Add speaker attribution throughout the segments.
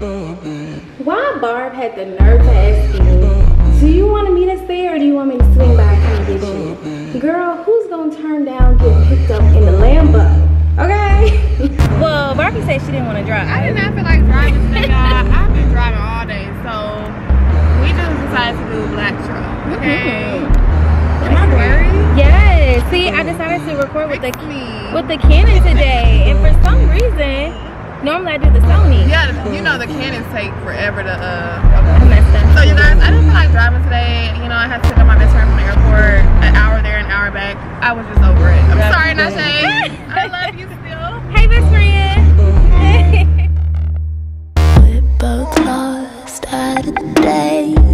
Speaker 1: Why Barb had the nerve to ask you, do you want to meet us there or do you want me to swing by and come get you? Girl, who's going to turn down get picked up in the Lambo? Okay. well, Barbie said she didn't want to drive.
Speaker 2: I did not feel like driving today. I've been driving all day, so we just decided to do black truck. Okay. Am I worried?
Speaker 1: Yes. See, I decided to record with Fix the
Speaker 2: me.
Speaker 1: with the Canon today, and for some reason. Normally I do the Sony.
Speaker 2: Yeah, you know the Canons take forever to uh. So you guys, I didn't feel like driving today. You know I had to pick up my best friend from the airport. An hour there, an hour back. I was just over it. I'm sorry, Nashay. I love you still.
Speaker 1: Hey, best friend.
Speaker 3: We're both lost at the day.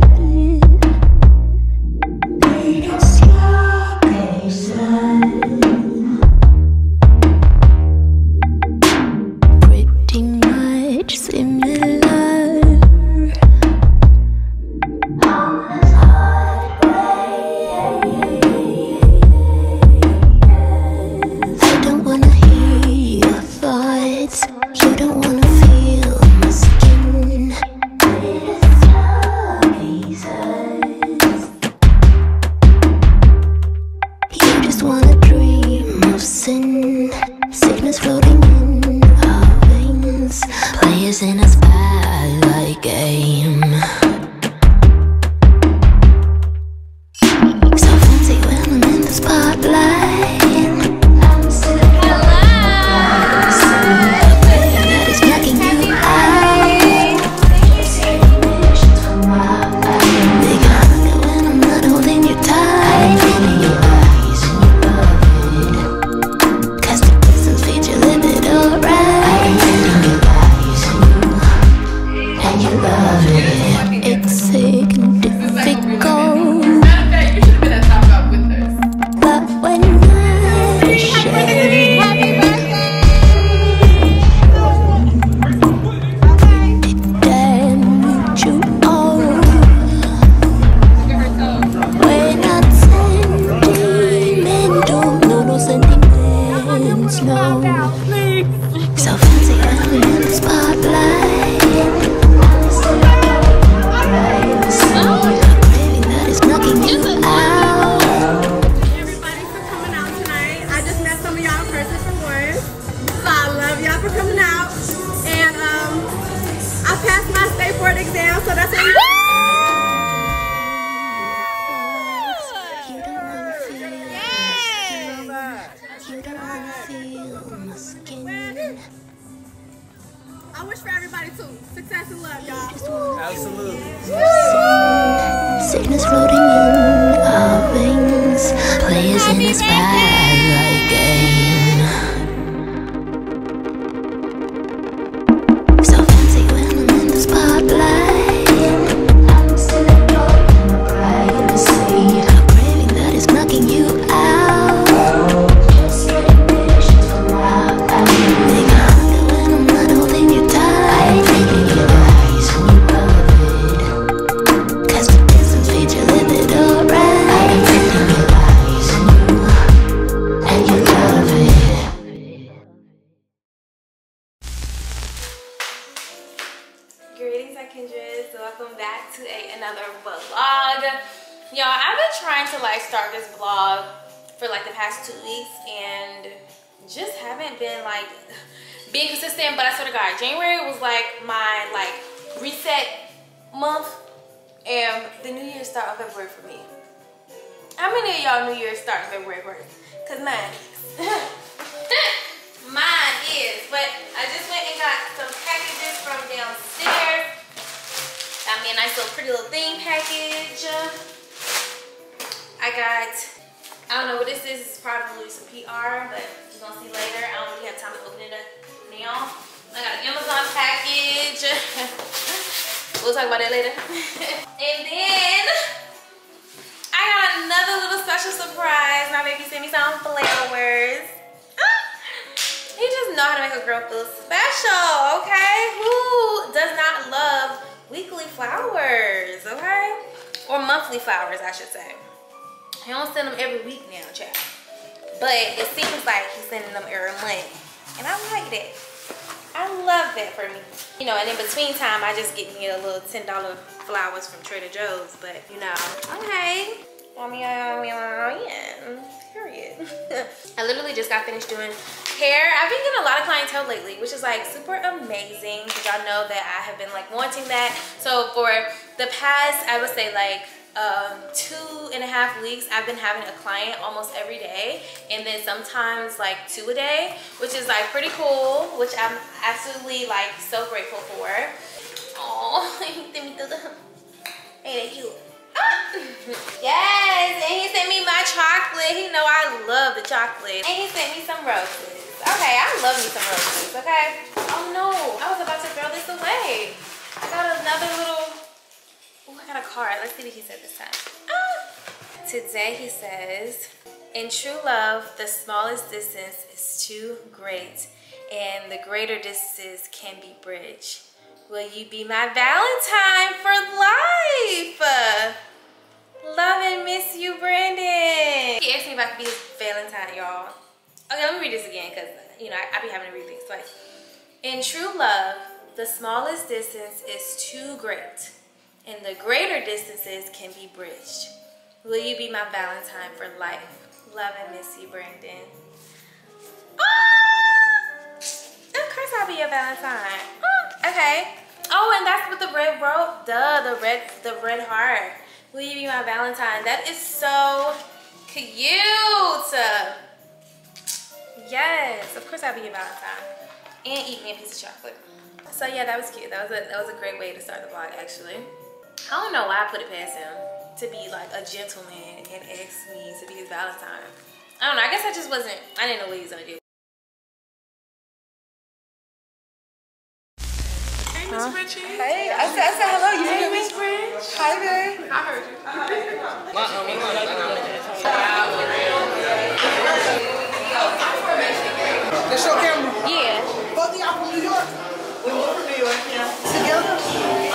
Speaker 1: flowers, I should say. He don't send them every week now, child. But it seems like he's sending them every month. And I like that. I love that for me. You know, and in between time, I just get me a little $10 flowers from Trader Joe's. But, you know, okay. Period. I literally just got finished doing hair. I've been getting a lot of clientele lately, which is like super amazing because y'all know that I have been like wanting that. So for the past, I would say like um, two and a half weeks, I've been having a client almost every day. And then sometimes like two a day, which is like pretty cool, which I'm absolutely like so grateful for. Oh, ain't that cute? yes, and he sent me my chocolate. He know I love the chocolate. And he sent me some roses. Okay, I love me some roses, okay? Oh no, I was about to throw this away. I got another little, oh, I got a card. Let's see what he said this time. Ah. Today he says, in true love, the smallest distance is too great and the greater distances can be bridged. Will you be my Valentine for life? Love and miss you, Brandon. He asked me if I could be his Valentine, y'all. Okay, let me read this again because, you know, I, I be having to read things twice. In true love, the smallest distance is too great, and the greater distances can be bridged. Will you be my Valentine for life? Love and miss you, Brandon. Oh, of course I'll be your Valentine. Oh, okay. Oh, and that's with the red wrote. Duh, the red, the red heart. Will you be my Valentine? That is so cute. Yes, of course I'll be your Valentine. And eat me a piece of chocolate. So yeah, that was cute. That was a that was a great way to start the vlog actually. I don't know why I put it past him to be like a gentleman and ask me to be his Valentine. I don't know. I guess I just wasn't. I didn't know what he was gonna do.
Speaker 2: Miss Richie.
Speaker 4: Hey, I said, I said hello. You hear me? Hi, babe.
Speaker 2: I heard you.
Speaker 4: That's your camera.
Speaker 1: Yeah.
Speaker 4: Both of y'all from New York? We both from New York, yeah. Together?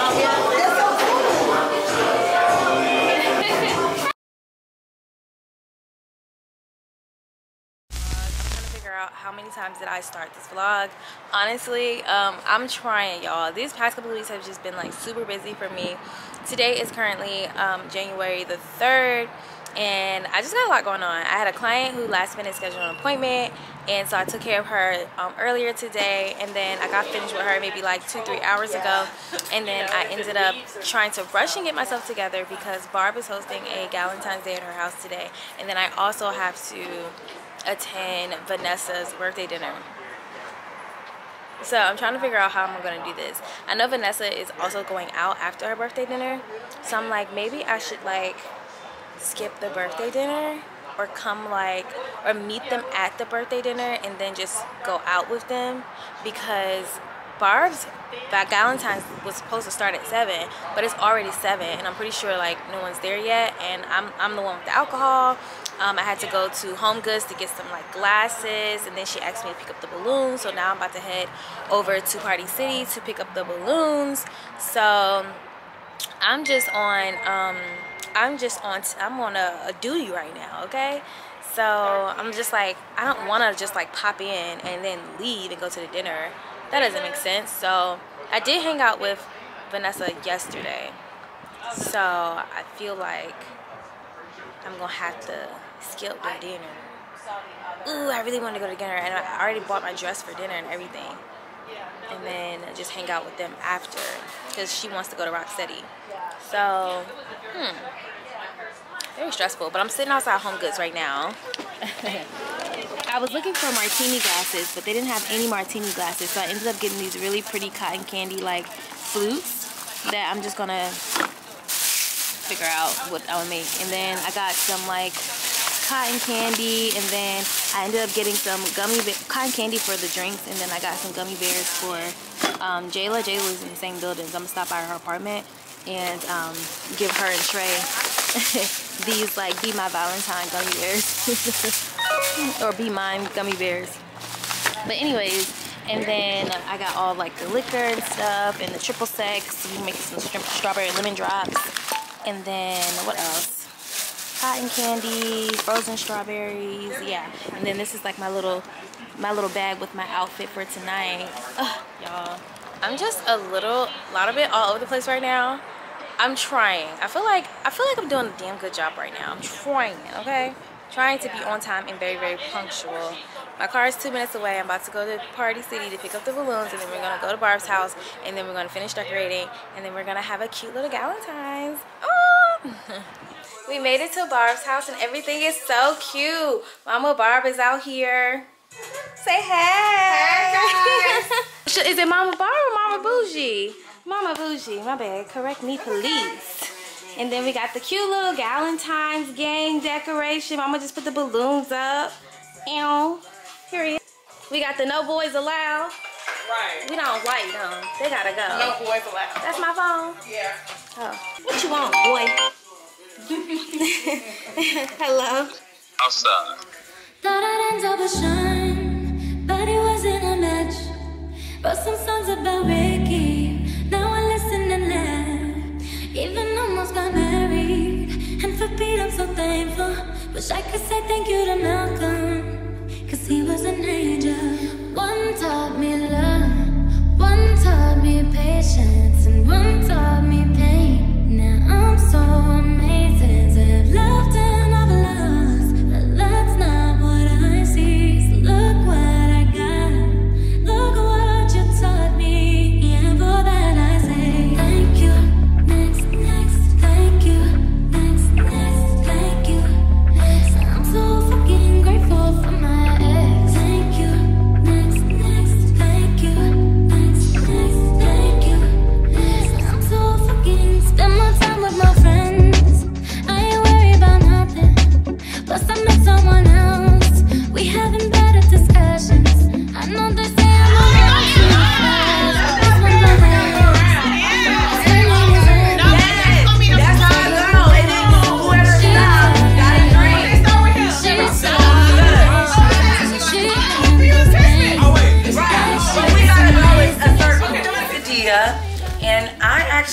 Speaker 1: Times did I start this vlog. Honestly, um, I'm trying, y'all. These past couple weeks have just been like super busy for me. Today is currently um, January the 3rd and I just got a lot going on. I had a client who last minute scheduled an appointment and so I took care of her um, earlier today and then I got finished with her maybe like two, three hours ago and then I ended up trying to rush and get myself together because Barb is hosting a Valentine's Day at her house today and then I also have to attend Vanessa's birthday dinner. So I'm trying to figure out how I'm gonna do this. I know Vanessa is also going out after her birthday dinner. So I'm like, maybe I should like skip the birthday dinner or come like or meet them at the birthday dinner and then just go out with them because Barb's Valentine's was supposed to start at seven, but it's already seven, and I'm pretty sure like no one's there yet. And I'm I'm the one with the alcohol. Um, I had to go to Home Goods to get some like glasses, and then she asked me to pick up the balloons. So now I'm about to head over to Party City to pick up the balloons. So I'm just on um, I'm just on I'm on a, a duty right now. Okay. So I'm just like I don't want to just like pop in and then leave and go to the dinner that doesn't make sense. So I did hang out with Vanessa yesterday. So I feel like I'm gonna have to skip the dinner. Ooh, I really want to go to dinner and I already bought my dress for dinner and everything. And then just hang out with them after because she wants to go to Rock City. So, hmm. Very stressful, but I'm sitting outside Home Goods right now. I was looking for martini glasses, but they didn't have any martini glasses, so I ended up getting these really pretty cotton candy like flutes that I'm just gonna figure out what I would make. And then I got some like cotton candy, and then I ended up getting some gummy cotton candy for the drinks, and then I got some gummy bears for um, Jayla. Jayla lives in the same building, so I'm gonna stop by her apartment and um, give her and Trey these like be my Valentine gummy bears or be mine gummy bears. But anyways, and then I got all like the liquor and stuff and the triple. So we make some strawberry lemon drops. And then what else? Cotton candy, frozen strawberries, yeah. And then this is like my little my little bag with my outfit for tonight. Y'all. I'm just a little, a lot of it all over the place right now. I'm trying. I feel like I feel like I'm doing a damn good job right now. I'm trying, okay? Trying to be on time and very, very punctual. My car is two minutes away. I'm about to go to Party City to pick up the balloons, and then we're gonna go to Barb's house, and then we're gonna finish decorating, and then we're gonna have a cute little Galentine's. Oh! we made it to Barb's house, and everything is so cute. Mama Barb is out here. Say hey. Hey Is it Mama Barb or Mama Bougie? Mama Bougie, my bad. Correct me, please. And then we got the cute little Galentine's gang decoration. Mama just put the balloons up. Ew. Period. We got the no boys allowed.
Speaker 2: Right.
Speaker 1: We don't like them. They gotta go.
Speaker 2: No boys allowed.
Speaker 1: That's my phone.
Speaker 2: Yeah.
Speaker 1: Oh. What you want, boy? Hello.
Speaker 5: Outside.
Speaker 6: Thought I'd end up with Sean, but it wasn't a match. Wrote some songs about Ricky, now I listen and laugh. Even almost got married, and for Pete I'm so thankful. Wish I could say thank you to Malcolm, cause he was an angel. One taught me love, one taught me patience, and one taught me pain. Now I'm so amazing. To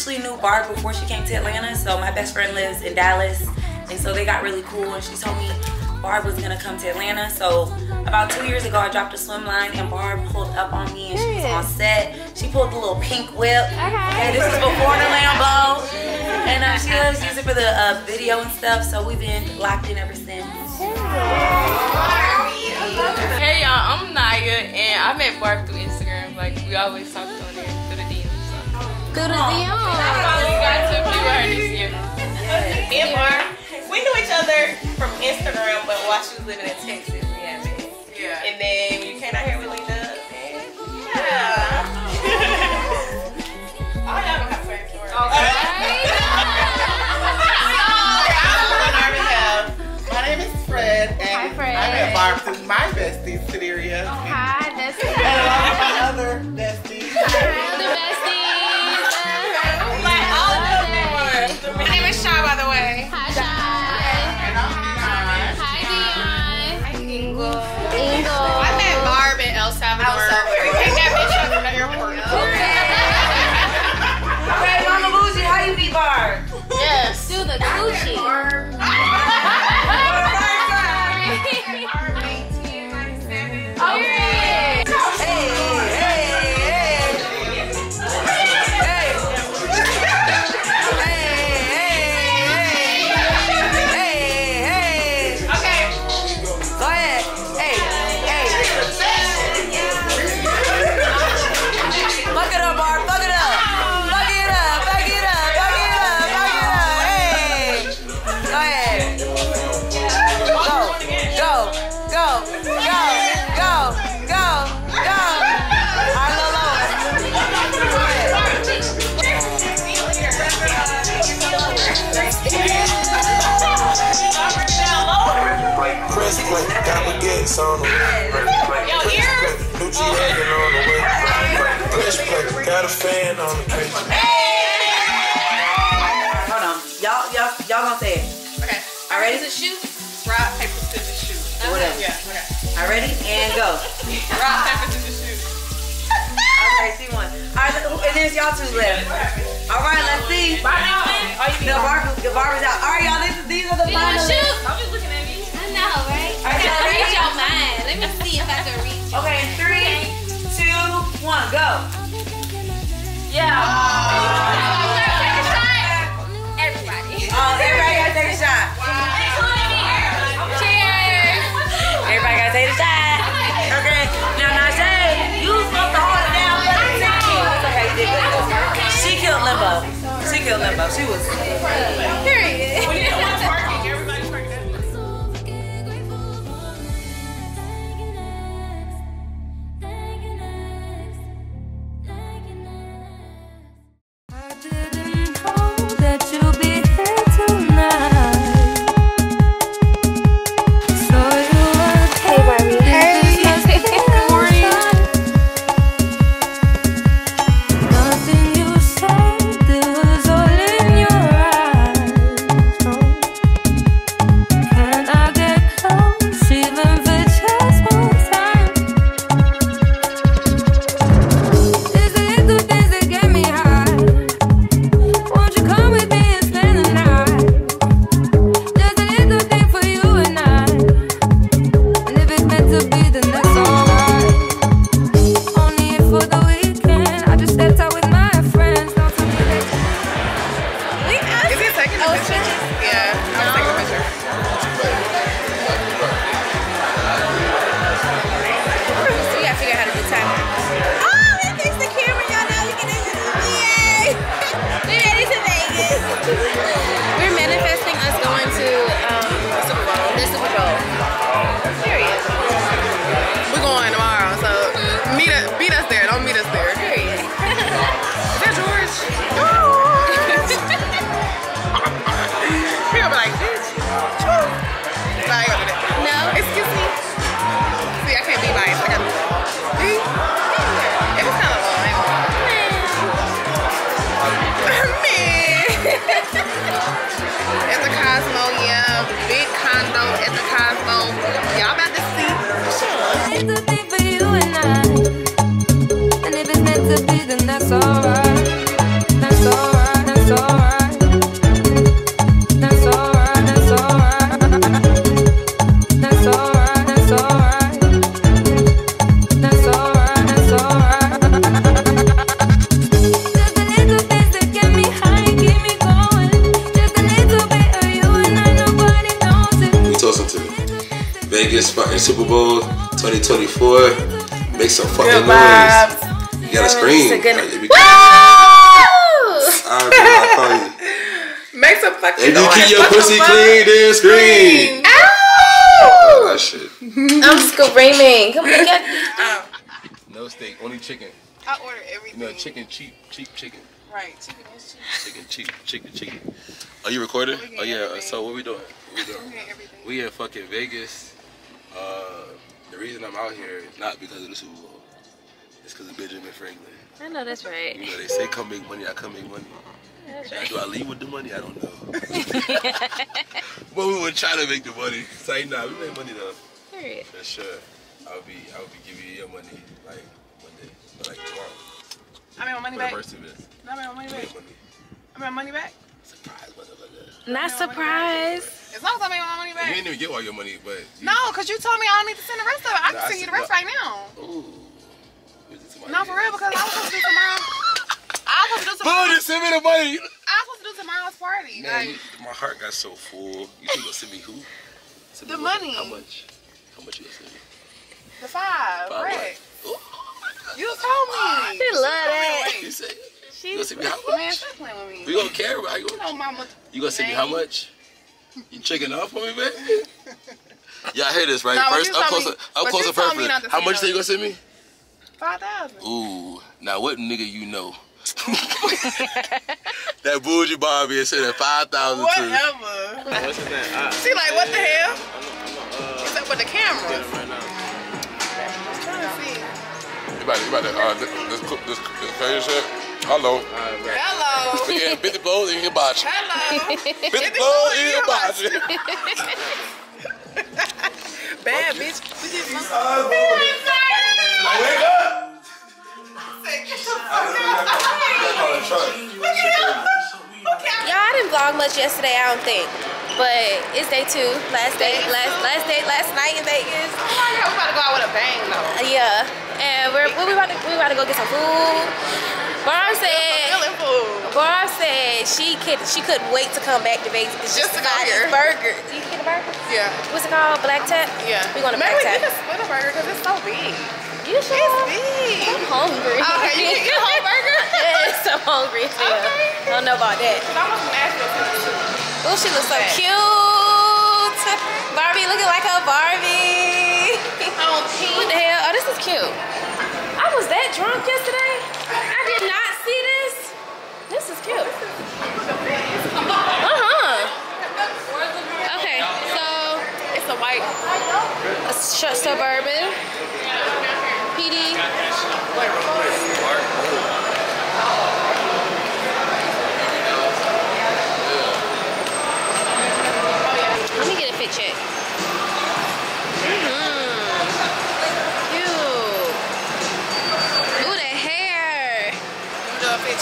Speaker 4: actually knew Barb before she came to Atlanta. So my best friend lives in Dallas, and so they got really cool. And she told me Barb was gonna come to Atlanta. So about two years ago, I dropped a swim line, and Barb pulled up on me, and she was on set. She pulled the little pink whip. Okay, this was before the Lambo, and uh, she loves using it for the uh, video and stuff. So we've been locked in ever since.
Speaker 2: Hey y'all, I'm Naya, and I met Barb through Instagram. Like we always talked Through the I
Speaker 1: DM.
Speaker 2: finally got to be with her this year.
Speaker 7: Me and Barb, we knew each other from Instagram, but while she was living in Texas, we had met.
Speaker 2: Yeah.
Speaker 7: And then when you came out here with Lena, and yeah. oh, y'all gonna have to wait for it.
Speaker 8: My name is Fred, and
Speaker 2: Fred.
Speaker 8: I met Barb through my bestie, Sideria, oh,
Speaker 2: Hi, that's
Speaker 8: and a lot of my other besties.
Speaker 2: the Yes.
Speaker 9: On the way.
Speaker 2: Yo, ears.
Speaker 9: Got a fan on the.
Speaker 4: Hold on. Y'all, y'all, y'all gonna say it.
Speaker 2: Okay.
Speaker 4: All ready?
Speaker 2: Is it shoot? Rock, paper, scissors, shoot.
Speaker 4: Whatever.
Speaker 2: Yeah, okay.
Speaker 4: All ready? And go.
Speaker 2: Rock, paper, scissors, shoot.
Speaker 4: Okay, see one. All right, and there's y'all two left. All right, let's see. The bar, the bar is out. All right, y'all. This is, these are the final.
Speaker 2: I'm
Speaker 6: Read your mind. Let me see if I can read.
Speaker 4: Okay, three, two, one, go.
Speaker 1: Yeah. Everybody.
Speaker 4: Oh, everybody gotta take a shot.
Speaker 1: Cheers.
Speaker 4: Everybody gotta take a shot. Okay. Now, Najee, you supposed to hold it down for the team. Okay, you did good. She killed Limbo. She killed Limbo. She was.
Speaker 1: Period.
Speaker 2: Man. at the Cosmo, yeah. Big condo at the Cosmo. Y'all about to see.
Speaker 7: little thing for you and I. And if it's meant to be, then that's alright.
Speaker 10: 2024. Make some fucking
Speaker 2: Good
Speaker 10: noise.
Speaker 2: vibes.
Speaker 10: You gotta scream.
Speaker 1: It's good-
Speaker 10: Like, if you- Alright, bro, I'll call you.
Speaker 2: Make some fucking
Speaker 10: If you
Speaker 2: noise.
Speaker 10: keep your
Speaker 2: Fuck
Speaker 10: pussy clean, then scream.
Speaker 2: Ow!
Speaker 10: Oh, that shit.
Speaker 1: I'm screaming. Come on, you got
Speaker 10: No steak, only chicken.
Speaker 2: I order everything.
Speaker 10: You know, chicken cheap, cheap chicken.
Speaker 2: Right, chicken is cheap.
Speaker 10: Chicken cheap, chicken chicken. Are you recording? Oh yeah. uh, So what we doing? What we doing?
Speaker 2: We get everything.
Speaker 10: We in fucking Vegas. Uh, the reason I'm out here is not because of the Super Bowl. It's because of Benjamin Franklin.
Speaker 1: I know that's right.
Speaker 10: You know, they say come make money, I come make money.
Speaker 1: That's
Speaker 10: Now,
Speaker 1: right.
Speaker 10: do I leave with the money? I don't know. but we were try to make the money. Say nah, we make money though.
Speaker 1: Period.
Speaker 10: For sure. I'll be I'll be giving you your money like one day. Or like tomorrow.
Speaker 2: I made my money back.
Speaker 10: first of it.
Speaker 2: I made my money back.
Speaker 10: Make money.
Speaker 2: I made my money back.
Speaker 10: Surprise motherfucker.
Speaker 1: Not surprised.
Speaker 2: As long as I made my money back.
Speaker 10: You didn't even get all your money, but you,
Speaker 2: No, because you told me I don't need to send the rest of it. I
Speaker 10: Nah,
Speaker 2: can
Speaker 10: I
Speaker 2: send you the
Speaker 10: see-
Speaker 2: rest right now.
Speaker 10: Ooh. Where's this money
Speaker 2: No, for real, because I was supposed to do tomorrow. I was supposed to do
Speaker 10: Boo,
Speaker 2: tomorrow.
Speaker 10: just send me the money.
Speaker 2: I was supposed to do tomorrow's party.
Speaker 10: Man,
Speaker 2: Like,
Speaker 10: you- my heart got so full. You think you'll send me who? Send me
Speaker 2: The
Speaker 10: what?
Speaker 2: money.
Speaker 10: How much? How much you gonna send me?
Speaker 2: the five,
Speaker 10: Five
Speaker 2: right?
Speaker 10: Ooh.
Speaker 2: You told me.
Speaker 1: She love that.
Speaker 10: You say
Speaker 1: She
Speaker 10: you gonna send me how
Speaker 2: Man,
Speaker 10: much?
Speaker 2: stop playing with me.
Speaker 10: We gonna care about you.
Speaker 2: You know, mama.
Speaker 10: You gonna send me how much? You checking off for me, man? Y'all hear this, right?
Speaker 2: Nah,
Speaker 10: First,
Speaker 2: you
Speaker 10: up
Speaker 2: told
Speaker 10: close,
Speaker 2: me-
Speaker 10: up
Speaker 2: but
Speaker 10: close
Speaker 2: you
Speaker 10: and
Speaker 2: told me
Speaker 10: personal.
Speaker 2: not
Speaker 10: How
Speaker 2: say
Speaker 10: much
Speaker 2: no.
Speaker 10: they gonna send me?
Speaker 2: Five thousand.
Speaker 10: Ooh, now what nigga you know? that bougie Barbie is sending five thousand to.
Speaker 2: Whatever.
Speaker 11: What's his name?
Speaker 2: She like, what the hell?
Speaker 11: uh,
Speaker 2: What's up with the camera?
Speaker 11: right now.
Speaker 2: I'm trying to see.
Speaker 10: You about to, you about to, uh, this, this, cook- this, this crazy shit? Hello.
Speaker 11: Alright, bro.
Speaker 2: Hello.
Speaker 10: Yeah, 50 blows in your botch.
Speaker 2: Hello.
Speaker 10: 50 blows in your botch.
Speaker 2: Bad bitch. We just
Speaker 1: Y'all, I didn't vlog much yesterday, I don't think. But it's day two, last day, last last day, last night in Vegas.
Speaker 2: Oh my God, we about to go out with a bang though.
Speaker 1: Uh, yeah, and we're we about to we about to go get some food. Barb said. Barb said she could she couldn't wait to come back to Vegas
Speaker 2: Just to go
Speaker 1: buy this
Speaker 2: here.
Speaker 1: Burger. You get a burger?
Speaker 2: Yeah.
Speaker 1: What's it called? Black Tap?
Speaker 2: Yeah.
Speaker 1: We going to
Speaker 2: Maybe
Speaker 1: Black
Speaker 2: we
Speaker 1: Tap.
Speaker 2: can split a burger because it's so big.
Speaker 1: You sure?
Speaker 2: It's big.
Speaker 1: I'm hungry.
Speaker 2: Okay, you can get a whole burger?
Speaker 1: yes, I'm hungry as.
Speaker 2: Okay.
Speaker 1: I don't know about that.
Speaker 2: Cause I want some Nashville.
Speaker 1: Oh, she looks so
Speaker 2: Okay.
Speaker 1: cute. Barbie looking like a Barbie.
Speaker 2: Oh,
Speaker 1: what the hell? Oh, this is cute. I was that drunk yesterday. I did not see this. This is cute. Uh-huh. Okay, so
Speaker 2: It's a white.
Speaker 1: a suburban. PD.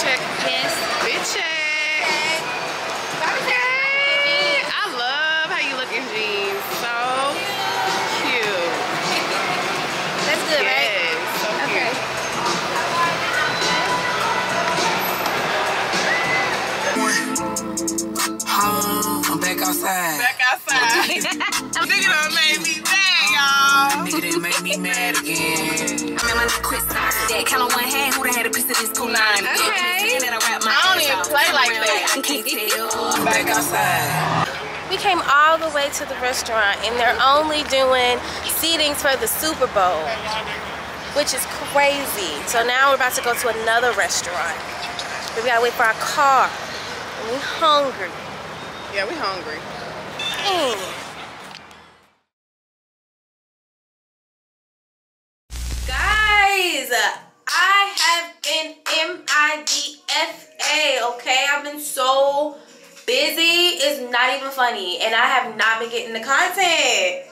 Speaker 1: Check. Yes.
Speaker 2: Fit check. Okay. I love how you look in jeans. So cute.
Speaker 1: That's good, right?
Speaker 2: Yes. So
Speaker 1: Okay.
Speaker 2: cute.
Speaker 12: Home, I'm back outside.
Speaker 2: Back outside. Nigga done made me mad, y'all.
Speaker 12: Nigga done made me mad again. I mean, my quit stop that. Count on one hand, who done had a piece of this cool line?
Speaker 2: Okay.
Speaker 12: That I wrap my
Speaker 2: I don't even
Speaker 12: off.
Speaker 2: play like that.
Speaker 12: I can't tell. Back outside.
Speaker 1: We came all the way to the restaurant and they're only doing seatings for the Super Bowl, which is crazy. So now we're about to go to another restaurant. We gotta wait for our car. And we hungry.
Speaker 2: Yeah, we hungry.
Speaker 1: Dang. MIDFA, okay? I've been so busy. It's not even funny. And I have not been getting the content.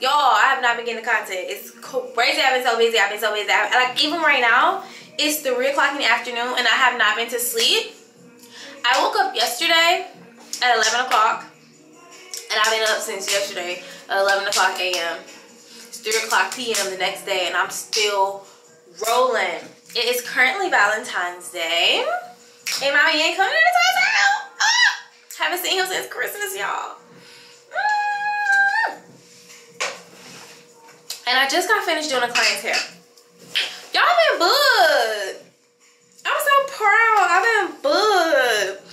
Speaker 1: Y'all, I have not been getting the content. It's crazy. I've been so busy. I've been so busy. I, like, even right now, it's 3 o'clock in the afternoon and I have not been to sleep. I woke up yesterday at 11 o'clock. And I've been up since yesterday at 11 o'clock a.m. It's 3 o'clock p.m. the next day and I'm still rolling. It is currently Valentine's Day. And mommy ain't coming to the house. Ah! Haven't seen him since Christmas, y'all. Ah! And I just got finished doing a client's hair. Y'all been booked. I'm so proud. I've been booked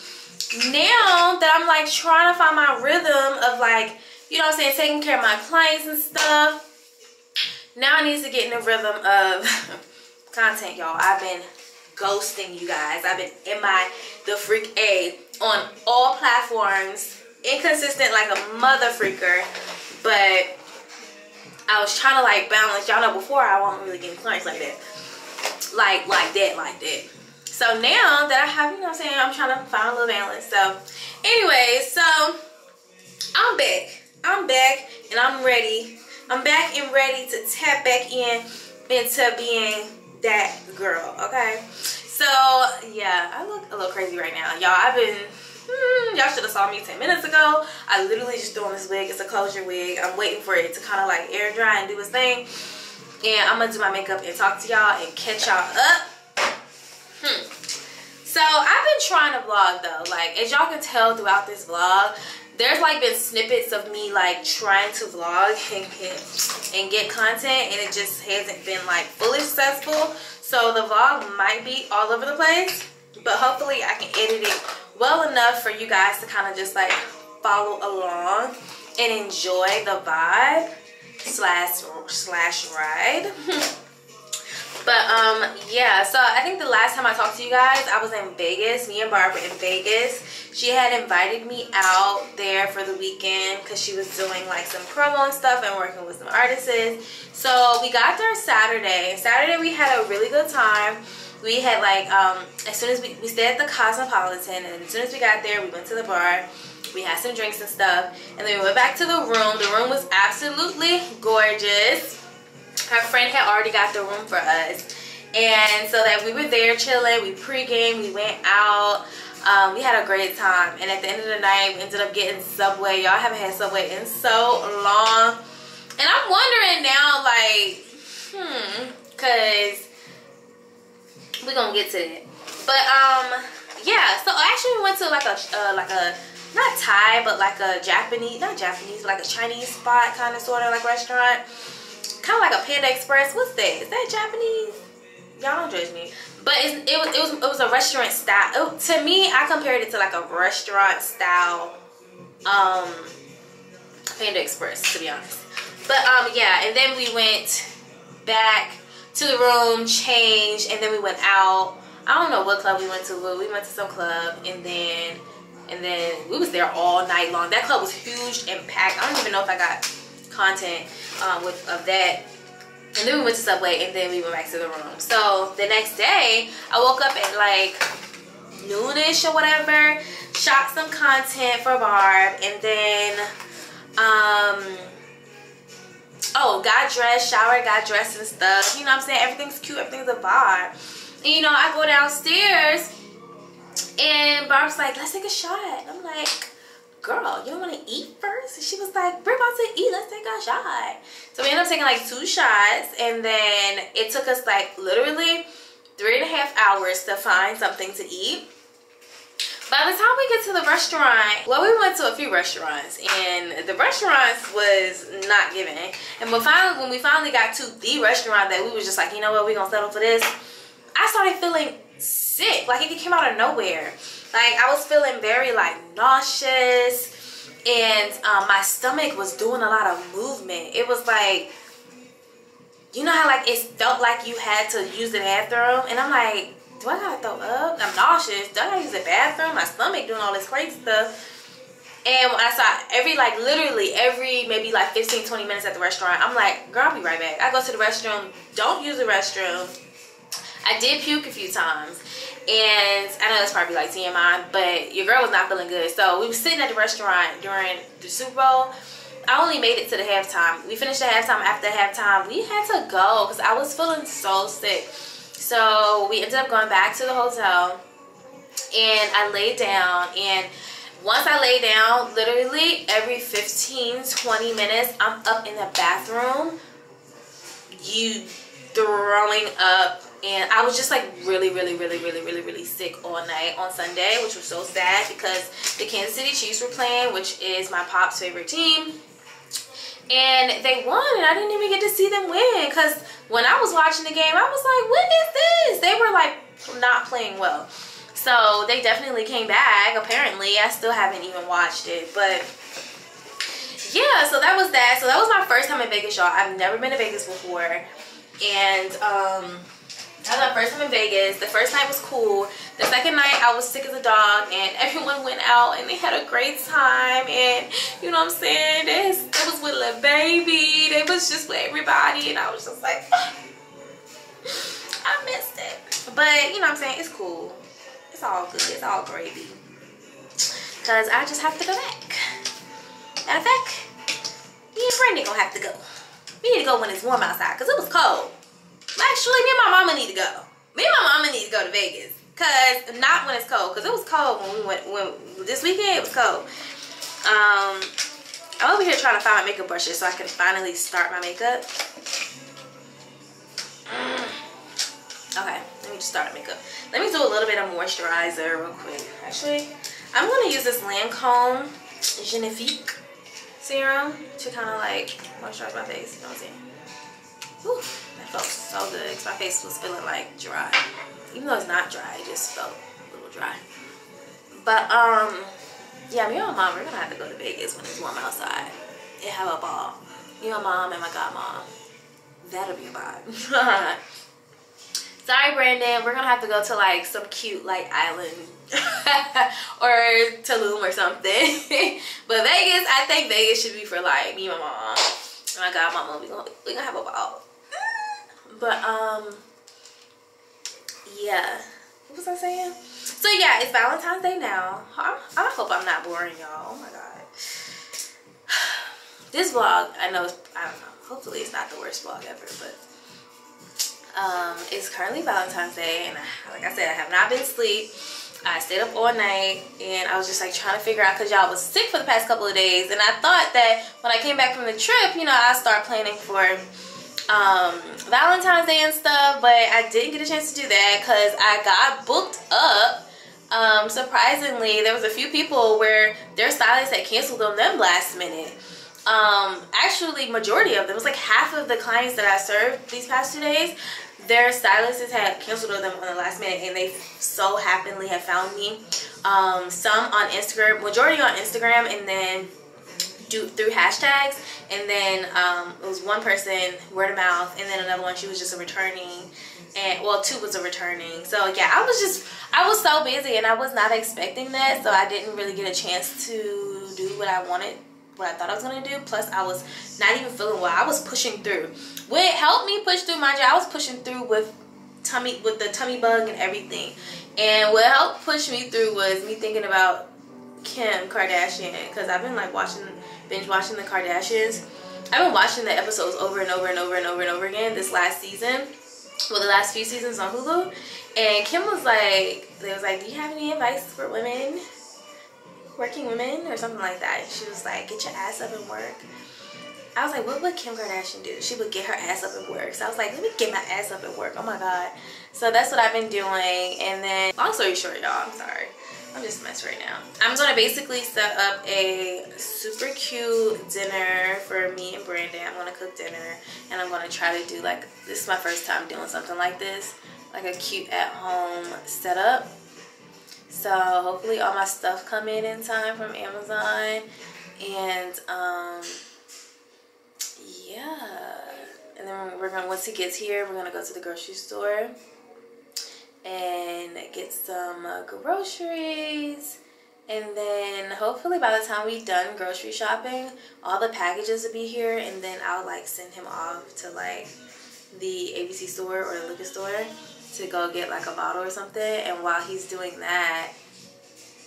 Speaker 1: now that I'm like trying to find my rhythm of like, you know what I'm saying, taking care of my clients and stuff. Now I need to get in the rhythm of content, y'all. I've been ghosting you guys. I've been in my the freak A on all platforms. Inconsistent like a mother freaker. But I was trying to like balance. Y'all know before I wasn't really getting clients like that. Like like that, like that. So now that I have, you know I'm saying, I'm trying to find a little balance. So anyway, so I'm back. I'm back and I'm ready. I'm back and ready to tap back in into being that girl, okay? So yeah, I look a little crazy right now. Y'all, I've been, hmm, y'all should have saw me 10 minutes ago. I literally just doing this wig. It's a closure wig. I'm waiting for it to kind of like air dry and do its thing. And I'm gonna do my makeup and talk to y'all and catch y'all up. Hmm. So I've been trying to vlog though. Like as y'all can tell throughout this vlog, there's like been snippets of me like trying to vlog and get, and get content and it just hasn't been like fully successful. So the vlog might be all over the place, but hopefully I can edit it well enough for you guys to kind of just like follow along and enjoy the vibe slash slash ride. But um yeah, so I think the last time I talked to you guys, I was in Vegas. Me and Barbara in Vegas. She had invited me out there for the weekend because she was doing like some promo and stuff and working with some artists. So we got there Saturday. Saturday we had a really good time. We had like um as soon as we we stayed at the Cosmopolitan and as soon as we got there, we went to the bar. We had some drinks and stuff, and then we went back to the room. The room was absolutely gorgeous her friend had already got the room for us. And so that we were there chilling we pre-game we went out. Um, we had a great time. And at the end of the night we ended up getting subway. Y'all haven't had subway in so long. And i'm wondering now like hmm because we're gonna get to that. But um, yeah. So I actually, we went to like a uh, like a not Thai, but like a Japanese, not Japanese, like a Chinese spot, kind of sort of like restaurant, kind of like a Panda Express. What's that? Is that Japanese? Y'all don't judge me. But it's, it was it was it was a restaurant style. It- to me, I compared it to like a restaurant style, um, Panda Express, to be honest. But um, yeah, and then we went back to the room, changed, and then we went out. I don't know what club we went to, but we went to some club, and then and then we was there all night long. That club was huge and packed. I don't even know if I got content um, with of that. And then we went to Subway, and then we went back to the room. So the next day, I woke up at like noonish or whatever, shot some content for Barb, and then um oh got dressed, showered, got dressed and stuff. You know what I'm saying? Everything's cute, everything's a vibe. And you know, I go downstairs and Barb's like, let's take a shot. I'm like, girl, you don't want to eat first? And she was like, we're about to eat. Let's take a shot. So we ended up taking like two shots. And then it took us like literally three and a half hours to find something to eat. By the time we get to the restaurant, well, we went to a few restaurants, and the restaurants was not giving. And when finally, when we finally got to the restaurant that we was just like, you know what, we're gonna settle for this. I started feeling sick, like it came out of nowhere. Like I was feeling very like nauseous, and um, my stomach was doing a lot of movement. It was like, you know how like it felt like you had to use the bathroom, and I'm like, do I gotta throw up? I'm nauseous. Do I gotta use the bathroom? My stomach doing all this crazy stuff. And when I saw every, like, literally every maybe like 15, 20 minutes at the restaurant, I'm like, girl, I'll be right back. I go to the restroom, don't use the restroom. I did puke a few times. And I know that's probably like TMI, but your girl was not feeling good. So we were sitting at the restaurant during the Super Bowl. I only made it to the halftime. We finished the halftime. After halftime, we had to go because I was feeling so sick. So we ended up going back to the hotel and I laid down and once I lay down, literally every 15, 20 minutes, I'm up in the bathroom, you throwing up. And I was just like really, really, really, really, really, really sick all night on Sunday, which was so sad because the Kansas City Chiefs were playing, which is my pop's favorite team. And they won and I didn't even get to see them win because when I was watching the game I was like what is this? They were like not playing well. So they definitely came back. Apparently I still haven't even watched it but yeah so that was that. So that was my first time in Vegas y'all. I've never been to Vegas before. And um that was my first time in Vegas. The first night was cool. The second night I was sick as a dog and everyone went out and they had a great time and you know what I'm saying? They, they was with a baby. They was just with everybody and I was just like I missed it. But you know what I'm saying? It's cool. It's all good. It's all gravy. Cause I just have to go back. Matter of fact, me and Brandon gonna have to go. We need to go when it's warm outside because it was cold. Actually, me and my mama need to go. Me and my mama need to go to Vegas. Cause not when it's cold. Cause it was cold when we went when this weekend it was cold. Um I'm over here trying to find my makeup brushes so I can finally start my makeup. Mm. Okay, let me just start my makeup. Let me do a little bit of moisturizer real quick. Actually, I'm gonna use this Lancome Genifique serum to kind of like moisturize my face. You know what I'm saying? Whew, that felt so good because my face was feeling like dry. Even though it's not dry, it just felt a little dry. But um, yeah, me and my mom, we're gonna have to go to Vegas when it's warm outside and have a ball. Me and my mom and my godmom. That'll be a vibe. Sorry, Brandon. We're gonna have to go to like some cute like island or Tulum or something. but Vegas, I think Vegas should be for like me and my mom. Oh my god, mama, we gonna we gonna have a ball. But um, yeah. What was I saying? So yeah, it's Valentine's Day now. I, I hope I'm not boring y'all. Oh my god. This vlog, I know, I don't know. Hopefully it's not the worst vlog ever, but um, it's currently Valentine's Day, and I, like I said, I have not been asleep. I stayed up all night, and I was just like trying to figure out because y'all was sick for the past couple of days, and I thought that when I came back from the trip, you know, I start planning for um, Valentine's Day and stuff, but I didn't get a chance to do that because I got booked up. Um, surprisingly, there was a few people where their stylists had canceled on them last minute. Um, actually, majority of them, it was like half of the clients that I served these past two days, their stylists had canceled on them on the last minute and they so happily have found me. Um, some on Instagram, majority on Instagram and then do through hashtags and then um, it was one person word of mouth and then another one she was just a returning and well two was a returning. So yeah I was just I was so busy and I was not expecting that so I didn't really get a chance to do what I wanted what I thought I was gonna do. Plus I was not even feeling well. I was pushing through. What helped me push through my job I was pushing through with tummy with the tummy bug and everything. And what helped push me through was me thinking about Kim Kardashian because I've been like watching binge watching the Kardashians. I've been watching the episodes over and over and over and over and over again this last season. Well, the last few seasons on Hulu. And Kim was like, they was like, do you have any advice for women, working women or something like that? She was like, get your ass up and work. I was like, what would Kim Kardashian do? She would get her ass up and work. So I was like, let me get my ass up and work. Oh my God. So that's what I've been doing. And then, long story short, y'all, I'm sorry. I'm just a mess right now. I'm gonna basically set up a super cute dinner for me and Brandon. I'm gonna cook dinner and I'm gonna try to do like, this is my first time doing something like this. Like a cute at home setup. So hopefully all my stuff come in in time from Amazon. And um, yeah. And then we're gonna, once he gets here, we're gonna go to the grocery store and get some uh, groceries. And then hopefully by the time we done grocery shopping all the packages will be here. And then I'll like send him off to like the ABC store or the liquor store to go get like a bottle or something. And while he's doing that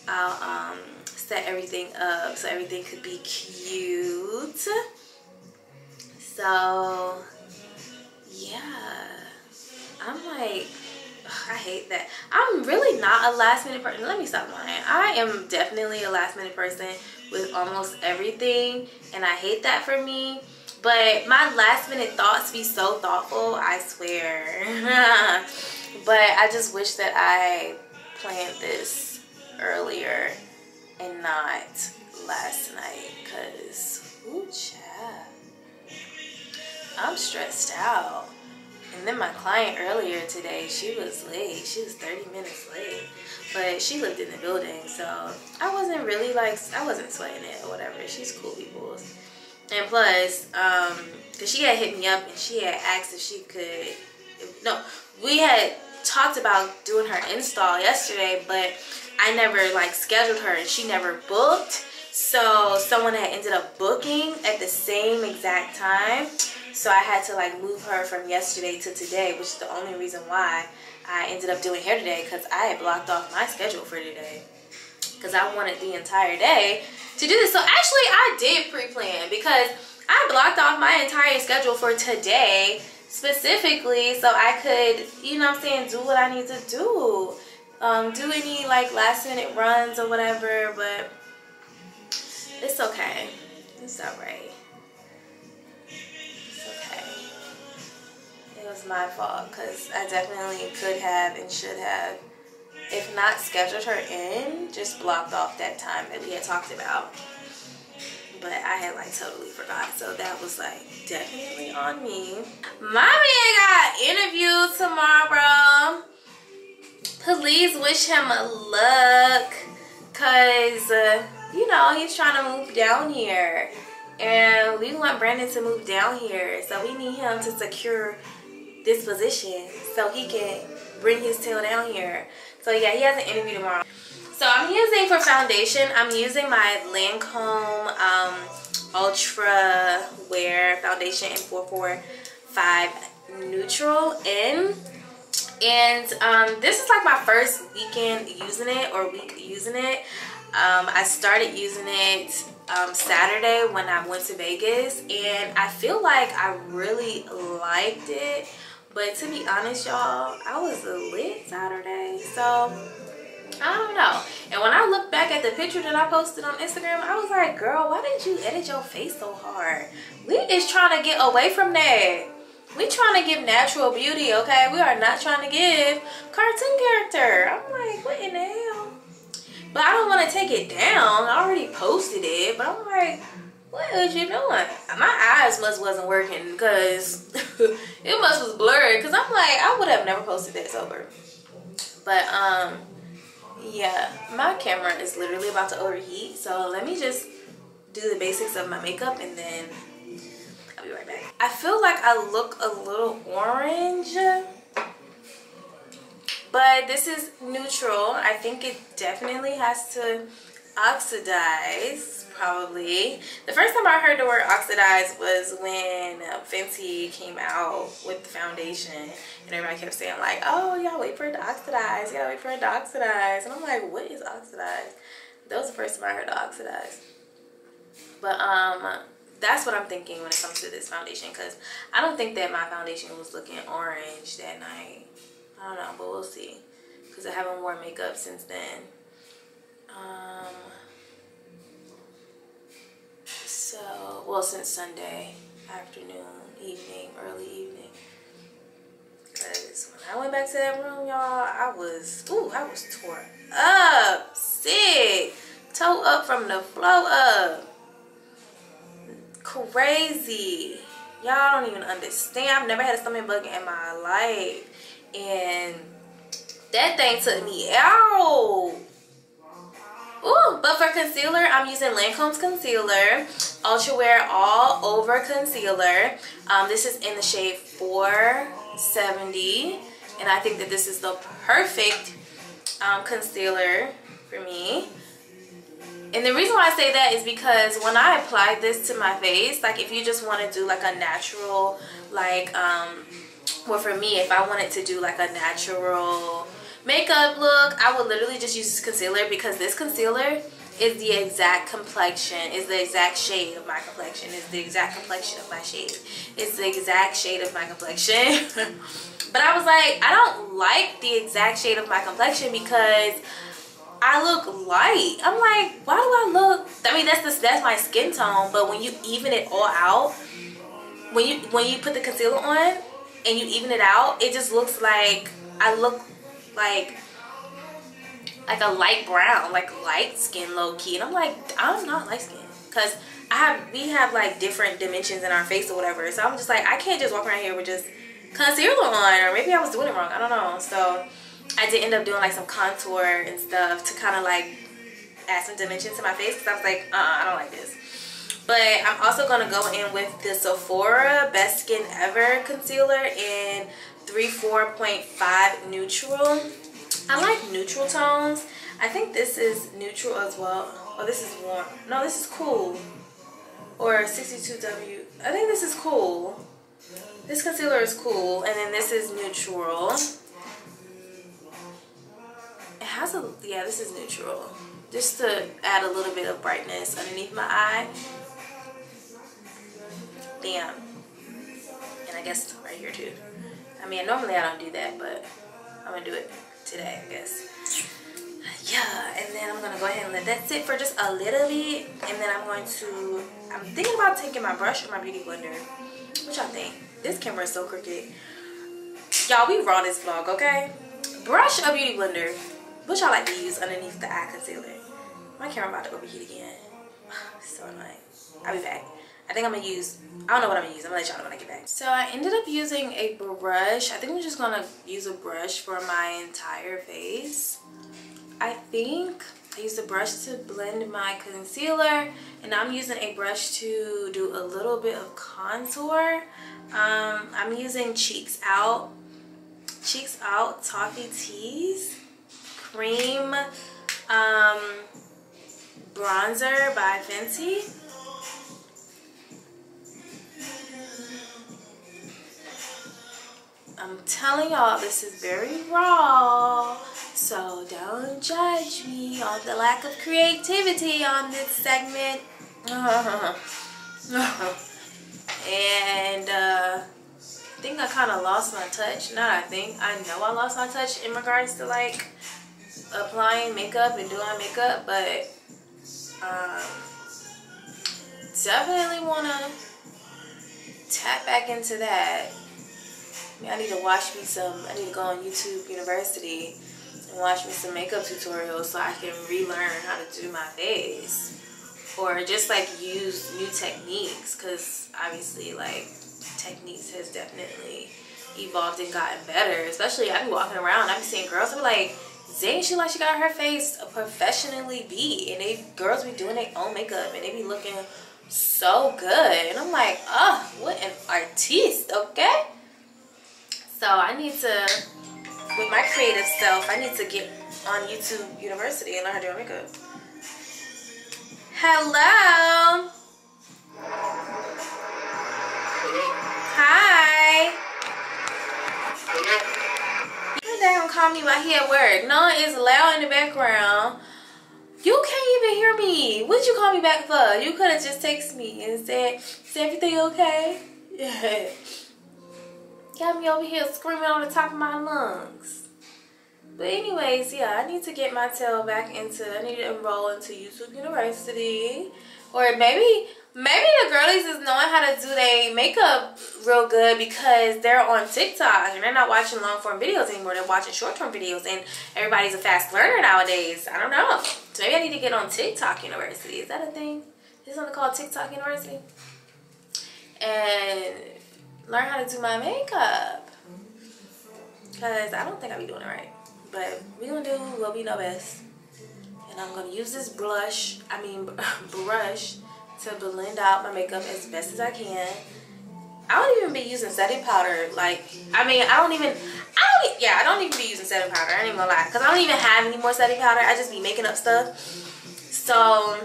Speaker 1: I'll um, set everything up so everything could be cute. So yeah. I'm like I hate that. I'm really not a last minute person. Let me stop lying. I am definitely a last minute person with almost everything. And I hate that for me. But my last minute thoughts be so thoughtful. I swear. but I just wish that I planned this earlier and not last night. Because, ooh, child. I'm stressed out. And then my client earlier today, she was late. She was 30 minutes late. But she lived in the building, so I wasn't really like, I wasn't sweating it or whatever. She's cool people. And plus, um, cause she had hit me up and she had asked if she could, no, we had talked about doing her install yesterday, but I never like scheduled her and she never booked. So someone had ended up booking at the same exact time. So I had to like move her from yesterday to today, which is the only reason why I ended up doing hair today because I had blocked off my schedule for today. Because I wanted the entire day to do this. So actually I did pre-plan because I blocked off my entire schedule for today specifically so I could, you know what I'm saying, do what I need to do. Um, do any like last minute runs or whatever, but it's okay. It's alright. Was my fault because I definitely could have and should have, if not scheduled her in, just blocked off that time that we had talked about. But I had like totally forgot, so that was like definitely on me. My man got interviewed tomorrow. Please wish him luck, cause uh, you know he's trying to move down here and we want Brandon to move down here so we need him to secure this position so he can bring his tail down here. So yeah, he has an interview tomorrow. So I'm using for foundation, I'm using my Lancome um, Ultra Wear Foundation in 445 Neutral in. And um, this is like my first weekend using it or week using it. Um, I started using it um, Saturday when I went to Vegas and I feel like I really liked it but to be honest, y'all, I was a lit Saturday. So, I don't know. And when I look back at the picture that I posted on Instagram, I was like, girl, why didn't you edit your face so hard? We is trying to get away from that. we trying to give natural beauty, okay? We are not trying to give cartoon character. I'm like, what in the hell? But I don't want to take it down. I already posted it, but I'm like, what was you doing? My eyes must wasn't working because it must was blurred. Cause I'm like, I would have never posted that sober. But um, yeah, my camera is literally about to overheat. So let me just do the basics of my makeup and then I'll be right back. I feel like I look a little orange. But this is neutral. I think it definitely has to oxidize, probably. The first time I heard the word oxidize was when Fenty came out with the foundation. And everybody kept saying like, oh, y'all wait for it to oxidize. Y'all wait for it to oxidize. And I'm like, what is oxidize? That was the first time I heard oxidize. But um, that's what I'm thinking when it comes to this foundation. Because I don't think that my foundation was looking orange that night. I don't know, but we'll see. Because I haven't worn makeup since then. Um, so, well, since Sunday afternoon, evening, early evening. Because when I went back to that room, y'all, I was, ooh, I was tore up, sick, toe up from the flow up. Crazy. Y'all don't even understand. I've never had a stomach bug in my life. And that thing took me out. Ooh, but for concealer, I'm using Lancome's concealer, Ultra Wear All Over Concealer. Um, this is in the shade 470, and I think that this is the perfect um, concealer for me. And the reason why I say that is because when I apply this to my face, like if you just want to do like a natural, like, um, well for me, if I wanted to do like a natural makeup look, I would literally just use this concealer because this concealer is the exact complexion, is the exact shade of my complexion, is the exact complexion of my shade. It's the exact shade of my complexion. but I was like, I don't like the exact shade of my complexion because I look light. I'm like, why do I look? I mean, that's the, that's my skin tone. But when you even it all out, when you when you put the concealer on and you even it out, it just looks like I look like like a light brown, like light skin, low key. And I'm like, I'm not light skin because I have we have like different dimensions in our face or whatever. So I'm just like, I can't just walk around here with just concealer on, or maybe I was doing it wrong. I don't know. So I did end up doing like some contour and stuff to kind of like add some dimension to my face because I was like, uh, -uh I don't like this. But I'm also going to go in with the Sephora Best Skin Ever Concealer in 34.5 Neutral. I like neutral tones. I think this is neutral as well. Oh, this is warm. No, this is cool. Or 62W. I think this is cool. This concealer is cool. And then this is neutral. It has a, yeah, this is neutral. Just to add a little bit of brightness underneath my eye. Damn. And I guess right here too. I mean, normally I don't do that, but I'm gonna do it today, I guess. Yeah, and then I'm gonna go ahead and let that sit for just a little bit, and then I'm going to, I'm thinking about taking my brush or my beauty blender. What y'all think? This camera is so crooked. Y'all, we raw this vlog, okay? Brush or beauty blender? What y'all like to use underneath the eye concealer? My camera about to overheat again. so annoying. I'll be back. I think I'm gonna use, I don't know what I'm gonna use. I'm gonna let y'all know when I get back. So I ended up using a brush. I think I'm just gonna use a brush for my entire face. I think I used a brush to blend my concealer and I'm using a brush to do a little bit of contour. Um, I'm using Cheeks Out, Cheeks Out Toffee Tease Cream um, Bronzer by Fenty. I'm telling y'all this is very raw. So don't judge me on the lack of creativity on this segment. And uh, I think I kind of lost my touch. Not I think I know I lost my touch in regards to like applying makeup and doing makeup but um, definitely want to tap back into that I need to watch me some. I need to go on YouTube University and watch me some makeup tutorials so I can relearn how to do my face, or just like use new techniques. Cause obviously, like techniques has definitely evolved and gotten better. Especially I be walking around, I be seeing girls. I be like, dang, she like she got her face professionally beat, and they girls be doing their own makeup and they be looking so good. And I'm like, oh, what an artiste, okay? So I need to, with my creative self, I need to get on YouTube University and learn how to do makeup. Hello. Hi. You gonna call me while he at work. No, it's loud in the background. You can't even hear me. What'd you call me back for? You could have just texted me and said, is everything okay? Got me over here screaming on the top of my lungs. But anyways, yeah, I need to get my tail back into, I need to enroll into YouTube University. Or maybe, maybe the girlies is knowing how to do their makeup real good because they're on TikTok and they're not watching long form videos anymore. They're watching short term videos and everybody's a fast learner nowadays. I don't know. So maybe I need to get on TikTok University. Is that a thing? Is something called TikTok University? And learn how to do my makeup. Because I don't think I'll be doing it right. But we gonna do what we know best. And I'm gonna use this blush, I mean brush, to blend out my makeup as best as I can. I don't even be using setting powder. Like, I mean, I don't even, I don't, yeah, I don't even be using setting powder. I ain't even gonna lie. Because I don't even have any more setting powder. I just be making up stuff. So,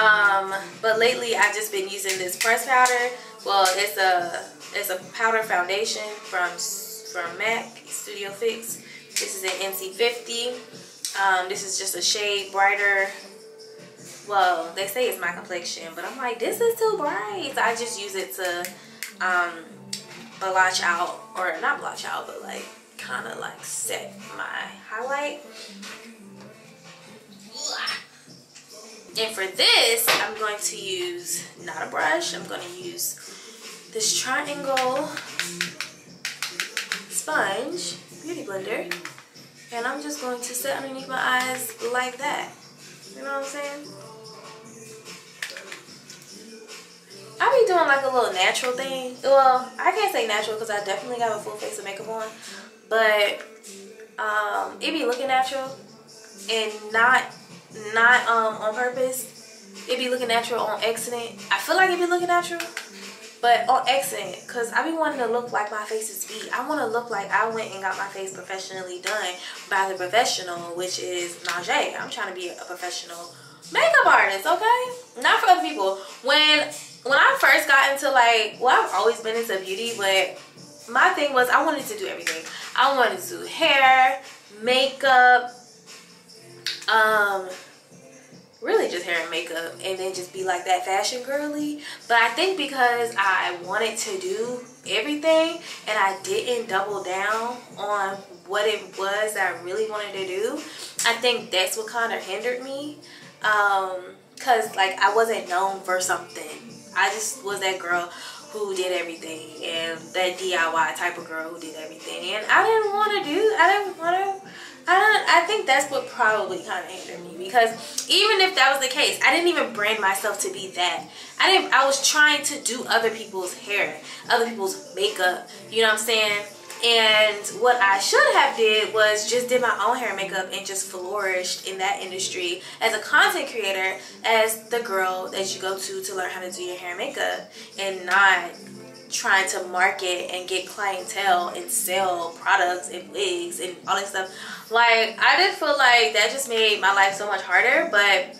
Speaker 1: um, but lately I've just been using this press powder. Well, it's a, it's a powder foundation from, from MAC Studio Fix. This is an NC50. Um, this is just a shade brighter well they say it's my complexion but i'm like this is too bright so i just use it to um blotch out or not blotch out but like kind of like set my highlight and for this i'm going to use not a brush i'm going to use this triangle sponge beauty blender and i'm just going to set underneath my eyes like that you know what i'm saying I be doing like a little natural thing. Well, I can't say natural because I definitely got a full face of makeup on. But um, it be looking natural and not not um on purpose. It be looking natural on accident. I feel like it be looking natural, but on accident because I be wanting to look like my face is beat. I want to look like I went and got my face professionally done by the professional, which is Nazjé. I'm trying to be a professional makeup artist, okay? Not for other people. When when I first got into like, well, I've always been into beauty, but my thing was I wanted to do everything. I wanted to do hair, makeup, um, really just hair and makeup, and then just be like that fashion girly. But I think because I wanted to do everything and I didn't double down on what it was that I really wanted to do, I think that's what kind of hindered me. Um, cause like I wasn't known for something. I just was that girl who did everything and that DIY type of girl who did everything. And I didn't want to do, I didn't want to, I I think that's what probably kind of hindered me because even if that was the case, I didn't even brand myself to be that. I didn't, I was trying to do other people's hair, other people's makeup, you know what I'm saying? And what I should have did was just did my own hair and makeup and just flourished in that industry as a content creator as the girl that you go to to learn how to do your hair and makeup and not trying to market and get clientele and sell products and wigs and all that stuff. Like I just feel like that just made my life so much harder, but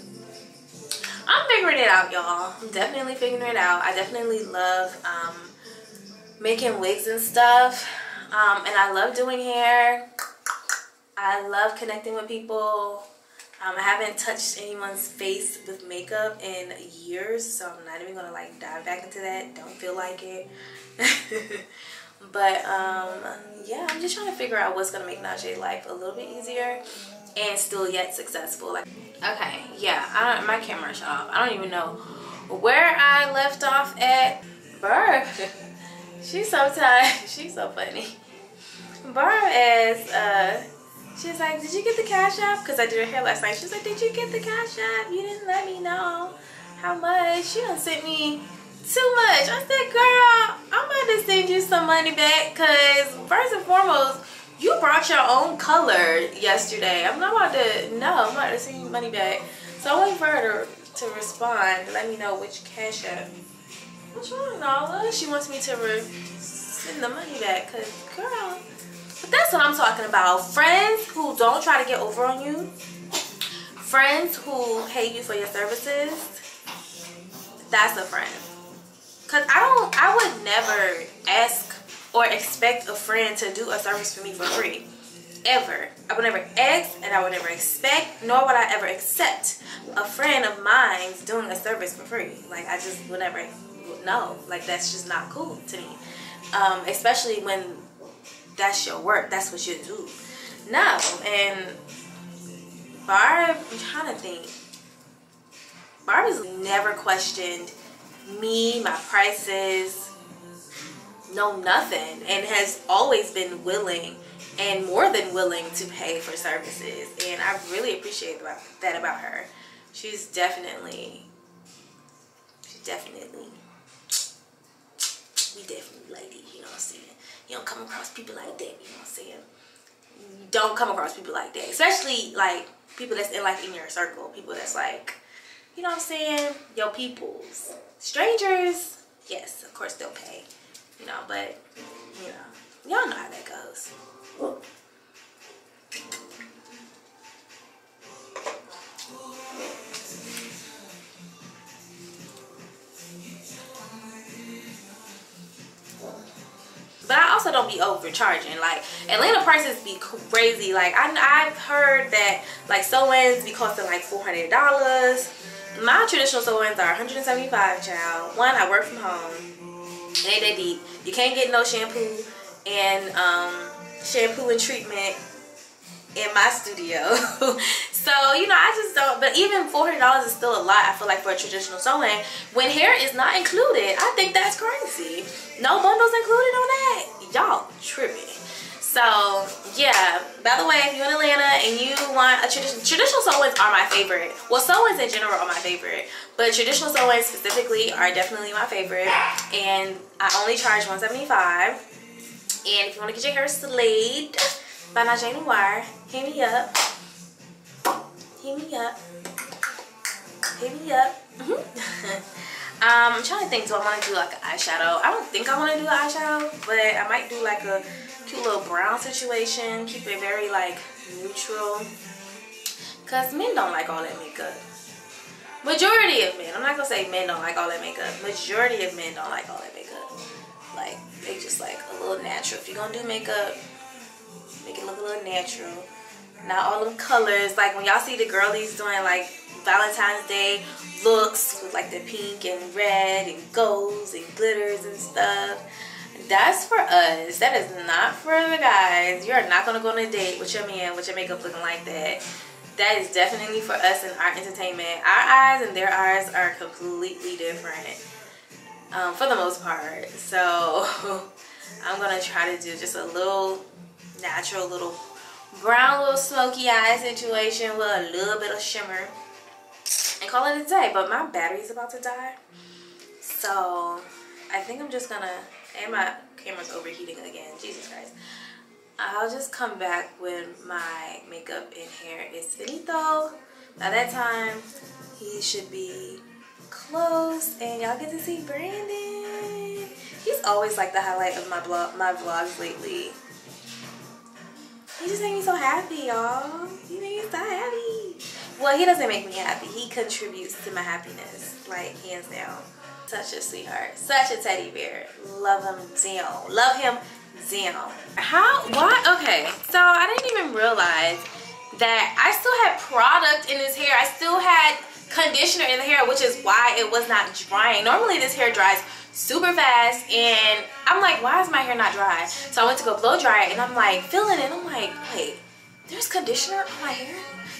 Speaker 1: I'm figuring it out, y'all. I'm definitely figuring it out. I definitely love um, making wigs and stuff. Um, and I love doing hair. I love connecting with people. Um, I haven't touched anyone's face with makeup in years, so I'm not even gonna like dive back into that. Don't feel like it. but um, yeah, I'm just trying to figure out what's gonna make Nazjé life a little bit easier and still yet successful. Like, okay, yeah, I don't, my camera shut off. I don't even know where I left off at birth. She's so tired. She's so funny. Barb asked, uh, she's like, did you get the cash app? Because I did her hair last night. She's like, did you get the cash app? You didn't let me know how much. She done sent me too much. I said, girl, I'm about to send you some money back because first and foremost, you brought your own color yesterday. I'm not about to, no, I'm about to send you money back. So I'm waiting for her to, to respond let me know which cash app. What's wrong, Nala? She wants me to send the money back because, girl, that's what I'm talking about. Friends who don't try to get over on you. Friends who hate you for your services. That's a friend. Cause I don't I would never ask or expect a friend to do a service for me for free. Ever. I would never ask and I would never expect, nor would I ever accept a friend of mine doing a service for free. Like I just would never no. Like that's just not cool to me. Um, especially when that's your work. That's what you do. No, and Barb, I'm trying to think. Barb has never questioned me, my prices, no nothing, and has always been willing and more than willing to pay for services. And I really appreciate that about her. She's definitely, she's definitely, we definitely lady, you know what I'm saying? You don't come across people like that, you know what I'm saying? Don't come across people like that, especially like people that's in like in your circle, people that's like, you know what I'm saying? Your peoples. Strangers, yes, of course they'll pay, you know, but you know, y'all know how that goes. But I also don't be overcharging. Like Atlanta prices be crazy. Like I, I've heard that like sew-ins be costing like four hundred dollars. My traditional sew-ins are 175 child. One, I work from home. Ain't that deep. You can't get no shampoo and um, shampoo and treatment in my studio. so, you know, I just don't, but even $400 is still a lot, I feel like, for a traditional sewing. When hair is not included, I think that's crazy. No bundles included on that? Y'all tripping. So, yeah, by the way, if you're in Atlanta and you want a traditional, traditional sew-ins are my favorite. Well, sew-ins in general are my favorite, but traditional sew-ins specifically are definitely my favorite. And I only charge 175 And if you want to get your hair slayed by Nazjé Noir, hit me up. Me up. Hit me up. um, I'm trying to think, do I want to do like an eyeshadow? I don't think I want to do an eyeshadow, but I might do like a cute little brown situation. Keep it very like neutral. Cause men don't like all that makeup. Majority of men, I'm not gonna say men don't like all that makeup. Majority of men don't like all that makeup. Like they just like a little natural. If you're gonna do makeup, make it look a little natural. Not all them colors. Like when y'all see the girlies doing like Valentine's Day looks with like the pink and red and golds and glitters and stuff. That's for us. That is not for the guys. You are not gonna go on a date with your man with your makeup looking like that. That is definitely for us and our entertainment. Our eyes and their eyes are completely different. Um, for the most part. So I'm gonna try to do just a little natural little brown little smoky eye situation with a little bit of shimmer and call it a day. But my battery's about to die. So I think I'm just gonna, and my camera's overheating again. Jesus Christ. I'll just come back when my makeup and hair is finito. By that time, he should be close and y'all get to see Brandon. He's always like the highlight of my blog, my vlogs lately. He just make me so happy, y'all. He make me so happy. Well, he doesn't make me happy. He contributes to my happiness, like hands down. Such a sweetheart, such a teddy bear. Love him down. Love him down. How? Why? Okay, so I didn't even realize that I still had product in his hair. I still had conditioner in the hair, which is why it was not drying. Normally, this hair dries super fast and I'm like why is my hair not dry so I went to go blow dry it and I'm like feeling it I'm like wait there's conditioner on my hair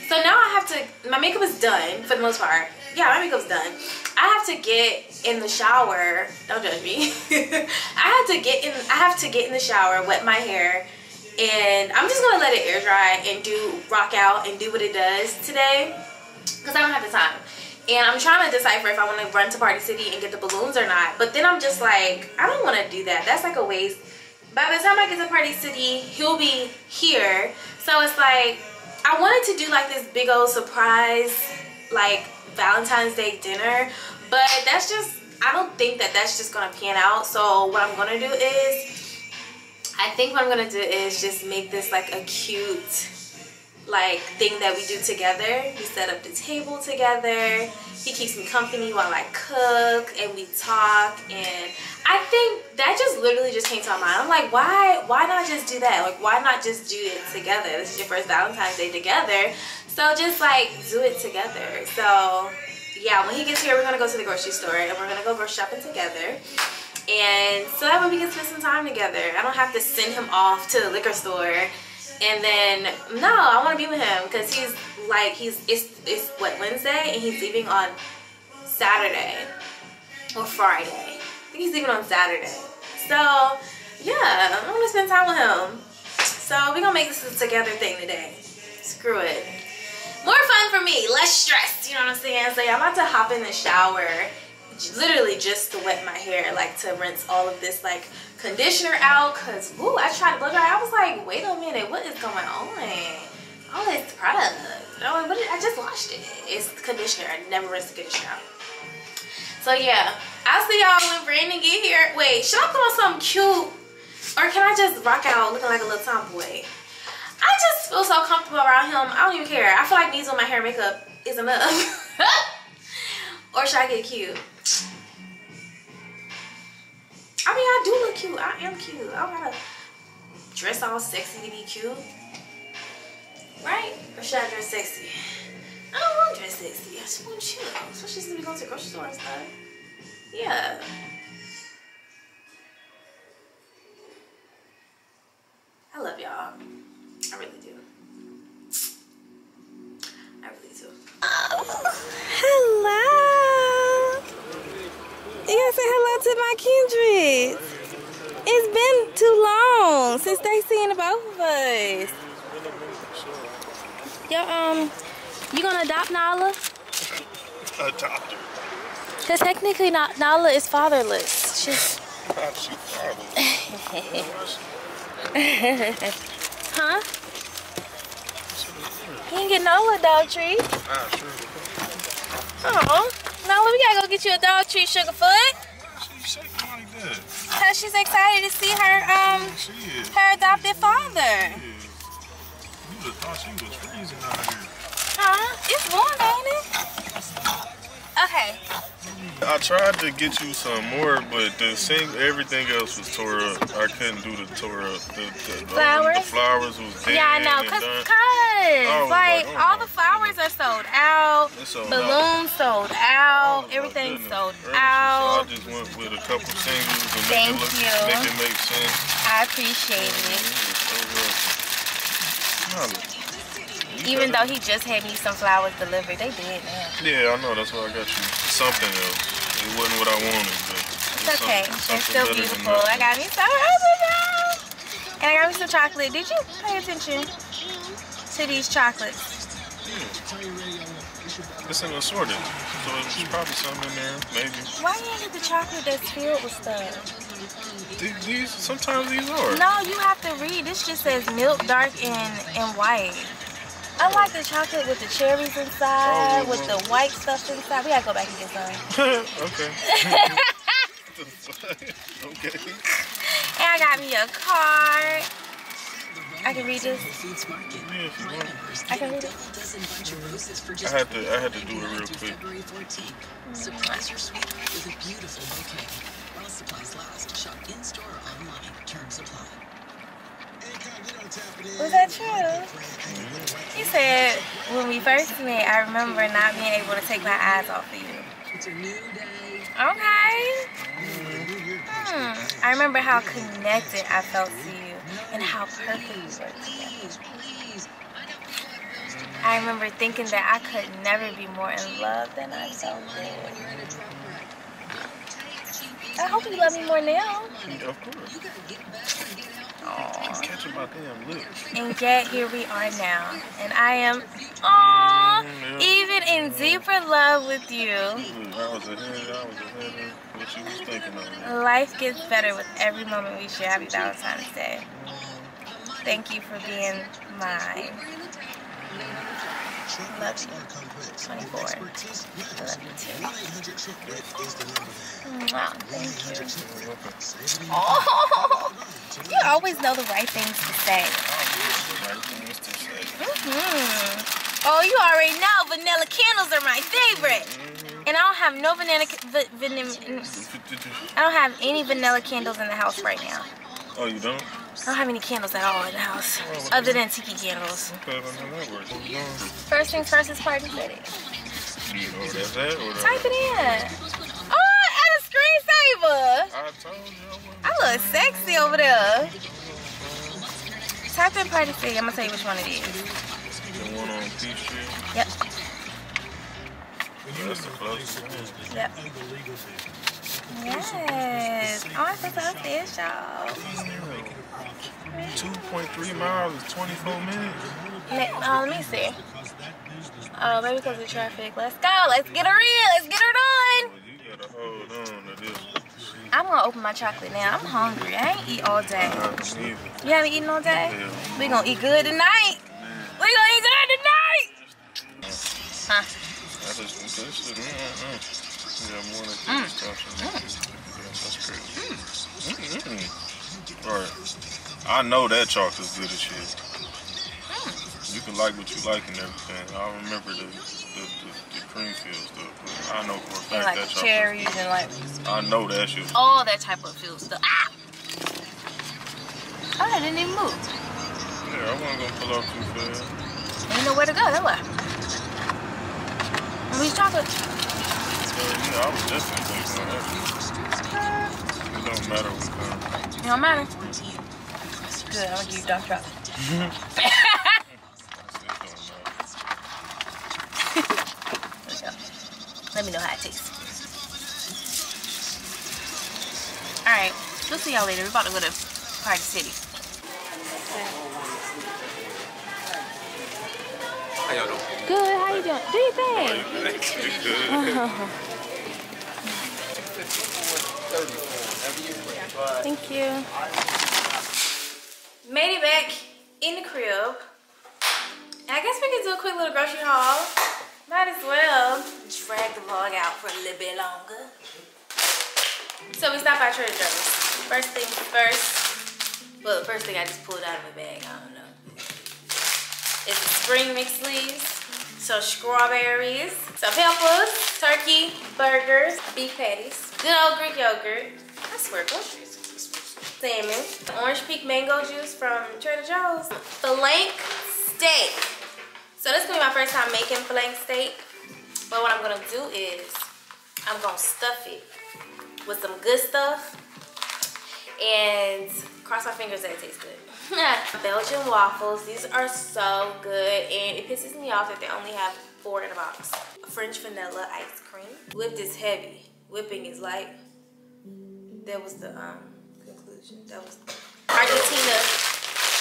Speaker 1: so now I have to my makeup is done for the most part yeah my makeup's done I have to get in the shower. Don't judge me. I have to get in. I have to get in the shower, wet my hair, and I'm just gonna let it air dry and do rock out and do what it does today because I don't have the time. And I'm trying to decipher if I want to run to Party City and get the balloons or not. But then I'm just like, I don't want to do that. That's like a waste. By the time I get to Party City, he'll be here. So it's like, I wanted to do like this big old surprise, like Valentine's Day dinner. But that's just, I don't think that that's just going to pan out. So what I'm going to do is, I think what I'm going to do is just make this like a cute like thing that we do together. We set up the table together. He keeps me company while I cook and we talk and I think that just literally just came to my mind. I'm like, why why not just do that? Like why not just do it together? This is your first Valentine's Day together. So just like do it together. So yeah, when he gets here, we're gonna go to the grocery store and we're gonna go grocery shopping together. And so that way we can spend some time together. I don't have to send him off to the liquor store and then no i want to be with him because he's like he's it's it's what wednesday and he's leaving on saturday or friday. I think he's leaving on saturday. So yeah i'm gonna spend time with him. So we're gonna make this a together thing today. Screw it. More fun for me less stress you know what i'm saying? So yeah, i'm about to hop in the shower literally just to wet my hair like to rinse all of this like conditioner out because ooh I tried to blow dry. I was like wait a minute what is going on? All this product. No what I just washed it. It's conditioner. I never rinse the conditioner out. So yeah. I'll see y'all when Brandon get here. Wait should I put on something cute? Or can I just rock out looking like a little tomboy? I just feel so comfortable around him. I don't even care. I feel like these on my hair makeup is enough. Or should I get cute I mean, I do look cute. I am cute. I don't gotta dress all sexy to be cute. Right? Or should I dress sexy? I don't want to dress sexy. I just want chill. Especially since we go to the grocery store and stuff. Yeah. I love y'all. I really do. I really do. Oh, hello. You gotta say hello to my kindreds. It's been too long since they seen the both of us. Yo, um, you gonna adopt Nala?
Speaker 9: Adopt her.
Speaker 1: Cause technically, not Nala is fatherless. She's.
Speaker 9: She fatherless.
Speaker 1: huh? You can get Nala a dog treat.
Speaker 9: Ah, sure.
Speaker 1: Oh, Nala, we gotta go get you a dog treat, Sugarfoot.
Speaker 9: She's shaking like that.
Speaker 1: Cause she's excited to see her um
Speaker 9: is.
Speaker 1: her adopted father.
Speaker 9: You would have thought she was freezing out here.
Speaker 1: Huh? It's warm, ain't it? Okay.
Speaker 9: I tried to get you some more, but the same everything else was tore up. I couldn't do the tore up. The, the,
Speaker 1: Flowers?
Speaker 9: The flowers was dead.
Speaker 1: Yeah, I know, cause,
Speaker 9: done.
Speaker 1: cause
Speaker 9: Oh,
Speaker 1: like
Speaker 9: like, oh
Speaker 1: all the flowers are sold out,
Speaker 9: sold out.
Speaker 1: balloons sold
Speaker 9: Oh,
Speaker 1: out, everything's
Speaker 9: goodness
Speaker 1: sold out.
Speaker 9: So I just went with a couple singles and
Speaker 1: Thank
Speaker 9: make it look,
Speaker 1: you.
Speaker 9: make it make sense.
Speaker 1: I appreciate it.
Speaker 9: So welcome.
Speaker 1: Even though he just had me some flowers delivered, they did now.
Speaker 9: Yeah, I know. That's why I got you something else. It wasn't what I wanted, but
Speaker 1: It's okay. They're still beautiful. I got me some roses now. And I got me some chocolate. Did you pay attention to these chocolates?
Speaker 9: It's an assorted, so there's probably something in there, maybe.
Speaker 1: Why you ain't get the chocolate that's filled with stuff?
Speaker 9: Th- These sometimes these are.
Speaker 1: No, you have to read. This just says milk, dark, and, and white. I like the chocolate with the cherries inside,
Speaker 9: Oh,
Speaker 1: with the white stuff inside. We gotta go back and get some.
Speaker 9: okay. okay.
Speaker 1: And I got me a card. I can read this.
Speaker 9: Yeah, if you want.
Speaker 1: I can read it.
Speaker 9: I had to. I had to do it real quick.
Speaker 13: Surprise your sweetheart with a beautiful bouquet. While supplies last, shop in store or online. Terms apply.
Speaker 1: Was that true? He said, when we first met, I remember not being able to take my eyes off of you.
Speaker 13: It's a new day.
Speaker 1: Okay. Hmm. I remember how connected I felt to you and how perfect we were. I remember thinking that I could never be more in love than I felt then. I hope you love me more now.
Speaker 9: Of course. Keep catching my damn lips.
Speaker 1: And yet here we are now. And I am, aw, mm, even in deeper love with you.
Speaker 9: Look, I was ahead, I was ahead of what you was thinking of.
Speaker 1: Life gets better with every moment we share. Happy Valentine's Day. Thank you for being mine. Love you. 24. I love you too. Mwah, thank you. Oh, you always know the right things to say.
Speaker 9: Right things to say.
Speaker 1: hmm Oh, you already know vanilla candles are my favorite. And I don't have no vanilla, va- vanilla, I don't have any vanilla candles in the house right now.
Speaker 9: Oh, you don't?
Speaker 1: I don't have any candles at all in the house, other than tiki candles. First things first is Party City. Type it in. Oh, and a screensaver.
Speaker 9: I told you I
Speaker 1: look sexy over there. Type in Party City. I'm gonna tell you which one it is.
Speaker 9: The one on Peachtree.
Speaker 1: Yep.
Speaker 9: That's the closest.
Speaker 1: Yep. Yes. Oh, I think that's this, y'all.
Speaker 9: 2.3 miles is 24 minutes.
Speaker 1: Ne- uh, let me see. Oh, maybe because of traffic. Let's go. Let's get her in. Let's get her done.
Speaker 9: You gotta hold on to this.
Speaker 1: I'm gonna open my chocolate now. I'm hungry. I ain't eat all day.
Speaker 9: I don't either.
Speaker 1: You haven't eaten all day?
Speaker 9: Hell.
Speaker 1: We gonna eat good tonight. We gonna eat good tonight. Huh?
Speaker 9: Mm. mm, mm.
Speaker 1: mm.
Speaker 9: stuff. Yeah, that's crazy. Mm-mm. Right. I know that chocolate's good as shit. You can like what you like and everything. I remember the the, the, the cream field stuff, but I know for a
Speaker 1: And like
Speaker 9: that chocolate.
Speaker 1: cherries and like
Speaker 9: I know that shit.
Speaker 1: all that type of food stuff. Ah! Oh, I didn't even move.
Speaker 9: Yeah, I wasn't gonna pull off too fast.
Speaker 1: Ain't nowhere to go. That way. We chocolate.
Speaker 9: So, yeah, I was definitely thinking of that. It don't matter what kind.
Speaker 1: You don't matter. Good. I'm gonna give you dark chocolate. Let me know how it tastes. All right, we'll see y'all later. We're about to go to Party City.
Speaker 14: How y'all doing?
Speaker 1: Good. How you doing? Do your thing. Thank you. Made it back in the crib. I guess we can do a quick little grocery haul. Might as well drag the vlog out for a little bit longer. So we stopped by Trader Joe's. First thing first. Well, the first thing I just pulled out of my bag. I don't know. It's spring mix leaves. So strawberries, some peppers, turkey, burgers, beef patties, good old Greek yogurt. I swear, groceries. Salmon, orange peak mango juice from Trader Joe's, flank steak. So this is gonna be my first time making flank steak. But what I'm gonna do is I'm gonna stuff it with some good stuff and cross my fingers that it tastes good. Belgian waffles, these are so good and it pisses me off that they only have four in a box. French vanilla ice cream. Whipped is heavy, whipping is light. That was the um. That was Argentina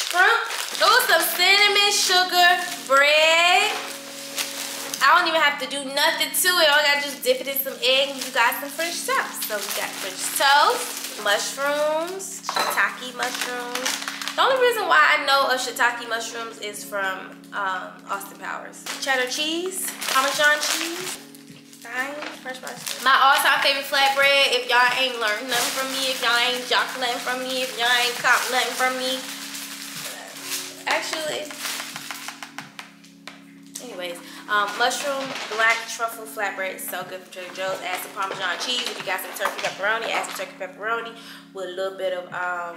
Speaker 1: shrimp. Oh, some cinnamon sugar bread. I don't even have to do nothing to it. All I gotta just dip it in some egg you got some French toast. So we got French toast, mushrooms, shiitake mushrooms. The only reason why I know of shiitake mushrooms is from um, Austin Powers. Cheddar cheese, Parmesan cheese, My all-time favorite flatbread. If y'all ain't learned nothing from me, if y'all ain't jock nothing from me, if y'all ain't cop nothing from me, actually, anyways, um, mushroom black truffle flatbread so good for Trader Joe's. Add some Parmesan cheese. If you got some turkey pepperoni, add some turkey pepperoni with a little bit of um,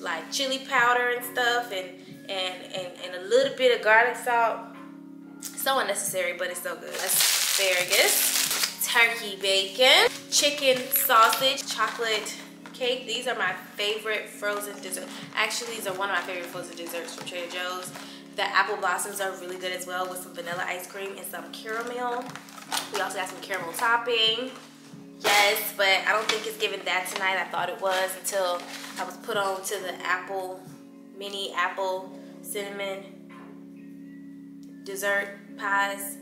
Speaker 1: like chili powder and stuff, and and and and a little bit of garlic salt. So unnecessary, but it's so good. Asparagus, turkey bacon, chicken sausage, chocolate cake. These are my favorite frozen desserts. Actually, these are one of my favorite frozen desserts from Trader Joe's. The apple blossoms are really good as well with some vanilla ice cream and some caramel. We also got some caramel topping. Yes, but I don't think it's giving that tonight. I thought it was until I was put on to the apple, mini apple cinnamon dessert pies.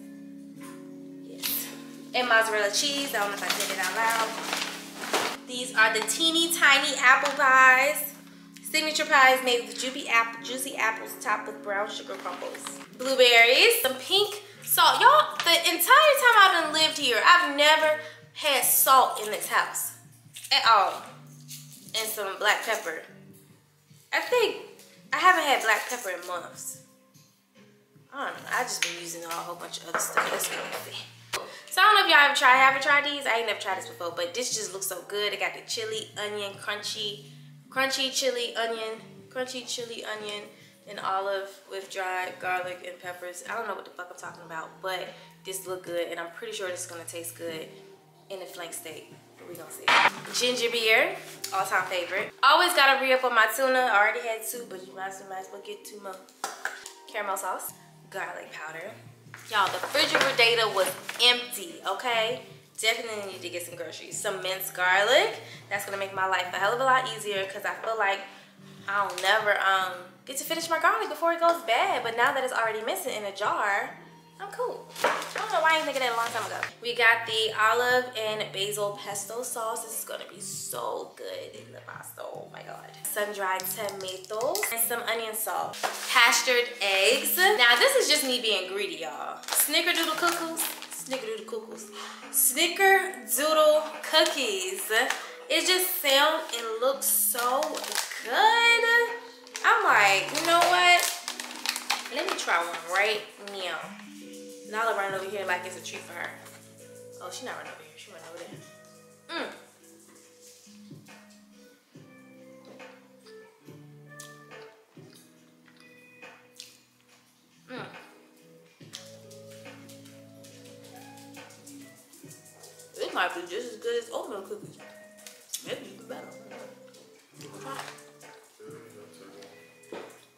Speaker 1: And mozzarella cheese. I don't know if I said it out loud. These are the teeny tiny apple pies. Signature pies made with juicy, apple, juicy apples topped with brown sugar crumbles. Blueberries, some pink salt. Y'all, the entire time I've been lived here, I've never had salt in this house at all. And some black pepper. I think I haven't had black pepper in months. I don't know. I just been using a whole bunch of other stuff. Let's go see. So I don't know if y'all ever tried, haven't tried these. I ain't never tried this before, but this just looks so good. It got the chili, onion, crunchy, crunchy chili, onion, crunchy chili, onion, and olive with dried garlic and peppers. I don't know what the fuck I'm talking about, but this look good, and I'm pretty sure this is gonna taste good in the flank steak. We gonna see. Ginger beer, all time favorite. Always gotta re-up on my tuna. I already had two, but you might as well get two more. Caramel sauce, garlic powder. Y'all, the refrigerator was empty, okay? Definitely need to get some groceries. Some minced garlic. That's gonna make my life a hell of a lot easier because I feel like I'll never um get to finish my garlic before it goes bad. But now that it's already missing in a jar, I'm cool. I don't know why I didn't think of that a long time ago. We got the olive and basil pesto sauce. This is gonna be so good in the pasta. Oh my god. Sun-dried tomatoes and some onion salt. Pastured eggs. Now this is just me being greedy, y'all. Snickerdoodle cuckoos. Snickerdoodle cuckoos. Snickerdoodle cookies. It just sounds and looks so good. I'm like, you know what? Let me try one right now. Nala running over here like it's a treat for her. Oh, she not running over here. She running over there. Mmm. This might be just as good as oatmeal cookies. Maybe even better.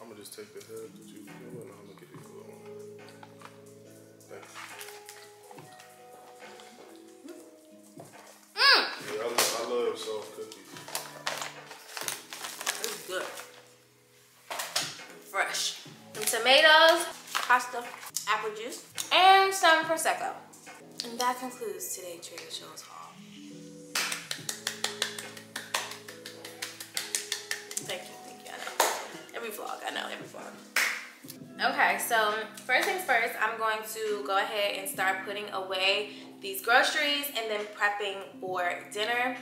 Speaker 9: I'm gonna just take the head that you feel and I'm gonna Thanks. Yeah, I, love- I love soft cookies.
Speaker 1: This is good. Fresh. Some tomatoes, pasta, apple juice, and some Prosecco. And that concludes today's Trader Joe's haul. Thank you, thank you, I know. Every vlog, I know, every vlog. Okay, so first things first, I'm going to go ahead and start putting away these groceries and then prepping for dinner.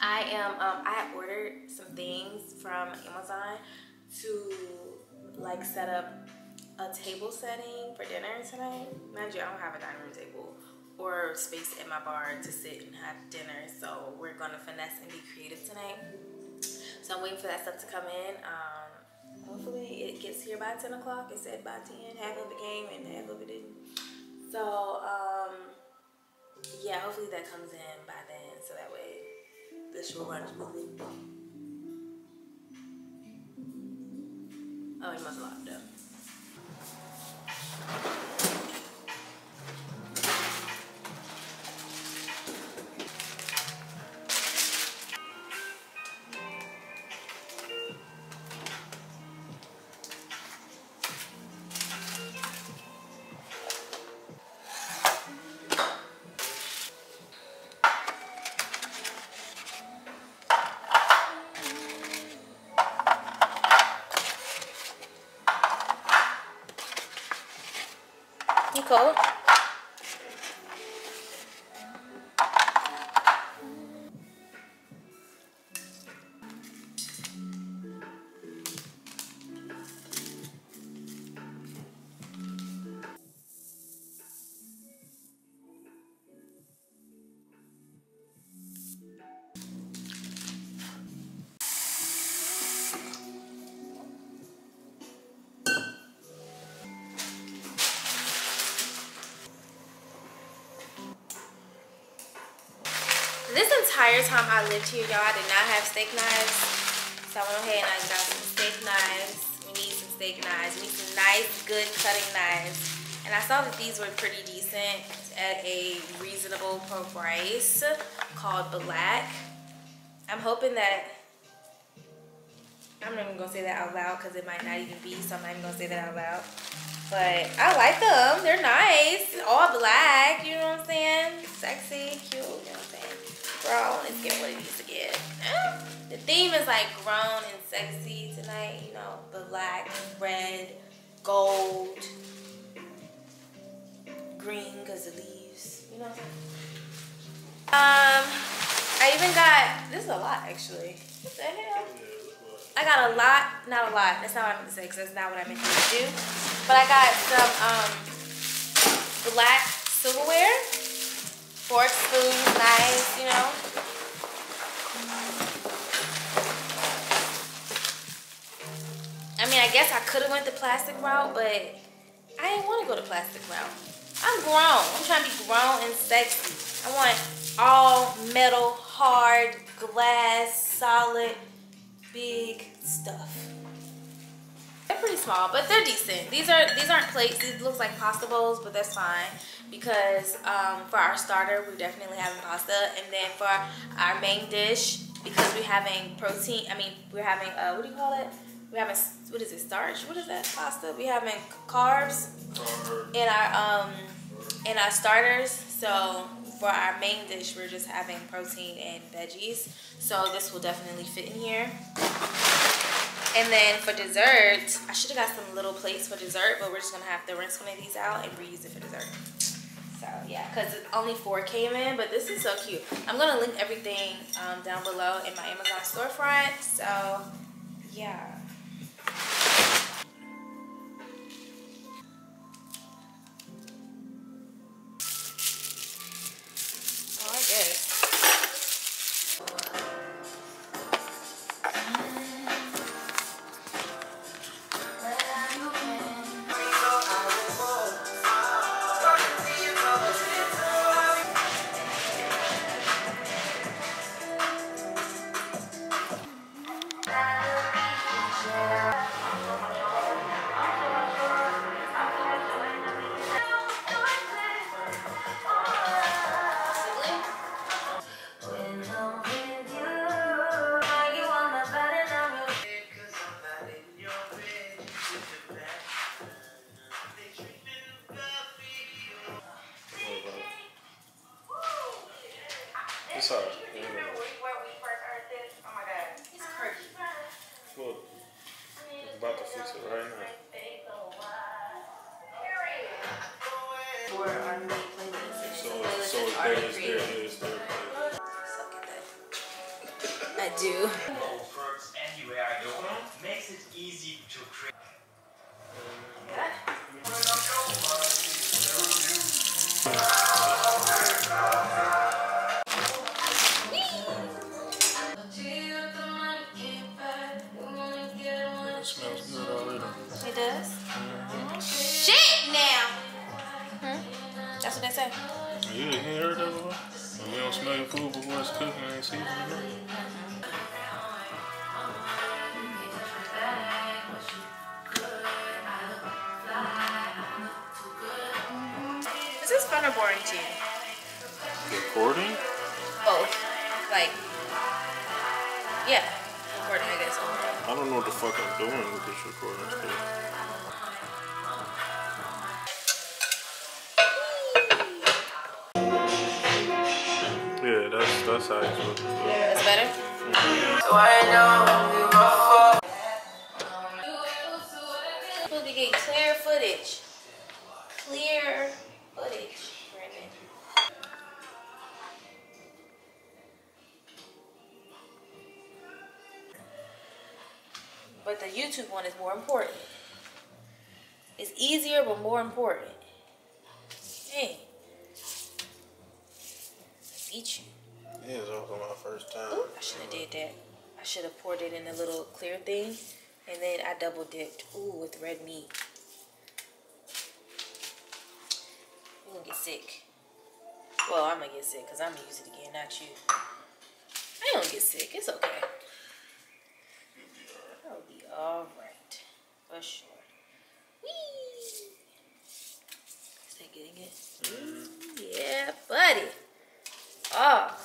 Speaker 1: I am, um, I have ordered some things from Amazon to like set up a table setting for dinner tonight. Mind you, I don't have a dining room table or space at my bar to sit and have dinner, so we're gonna finesse and be creative tonight. So I'm waiting for that stuff to come in. Um, hopefully it gets here by 10 o'clock. It said by 10, half of it came and half of it didn't. So, um, yeah, hopefully that comes in by then so that way this will run smoothly. Oh, he must have locked up. You entire I lived here, y'all, I did not have steak knives. So I went ahead and I got some steak knives. We need some steak knives. We need some nice, good cutting knives. And I saw that these were pretty decent at a reasonable price called Black. I'm hoping that, I'm not even gonna say that out loud because it might not even be, so I'm not even gonna say that out loud. But I like them, they're nice, all black, you know what I'm saying? Sexy, cute, you know what I'm saying? Grown, let's get what it theme is like grown and sexy tonight, you know, black, red, gold, green because the leaves, you know. Um, I even got, this is a lot actually. What the hell? I got a lot, not a lot, that's not what I meant to say because that's not what I meant to do. But I got some um, black silverware, forks, spoons, knives, you know. Mean, I guess I could have went the plastic route, but I didn't want to go the plastic route. I'm grown. I'm trying to be grown and sexy. I want all metal, hard, glass, solid, big stuff. They're pretty small, but they're decent. These are these aren't plates. These looks like pasta bowls, but that's fine because um, for our starter, we're definitely having pasta, and then for our main dish, because we're having protein. I mean, we're having uh, what do you call it? We're having what is it? Starch? What is that? Pasta. We having carbs in our um in our starters. So for our main dish, we're just having protein and veggies. So this will definitely fit in here. And then for dessert, I should have got some little plates for dessert, but we're just gonna have to rinse one of these out and reuse it for dessert. So yeah, because only four came in, but this is so cute. I'm gonna link everything um, down below in my Amazon storefront. So yeah. Oh, I guess. Shit now! Hmm? That's what they say.
Speaker 9: Yeah, you ain't heard that before? When you don't smell your food before it's cooking, it ain't seasoned enough.
Speaker 1: Is this fun or boring to you?
Speaker 9: Recording?
Speaker 1: Both. Like, yeah, recording, I guess.
Speaker 9: I don't know what the fuck I'm doing with this recording stuff. Yeah, that's that's how it's supposed to look.
Speaker 1: That's better? Supposed to get clear footage. Clear footage, But the YouTube one is more important. It's easier, but more important. Hey. Beat you.
Speaker 9: Yeah, it's also my first time.
Speaker 1: Ooh, I should have did that. I should have poured it in a little clear thing, and then I double dipped. Ooh, with red meat. You're gonna get sick. Well, I'm gonna get sick because I'm gonna use it again, not you. I don't get sick. It's okay. I'll be all right for sure. Whee! Is that getting it? Mm. Yeah, buddy. Oh.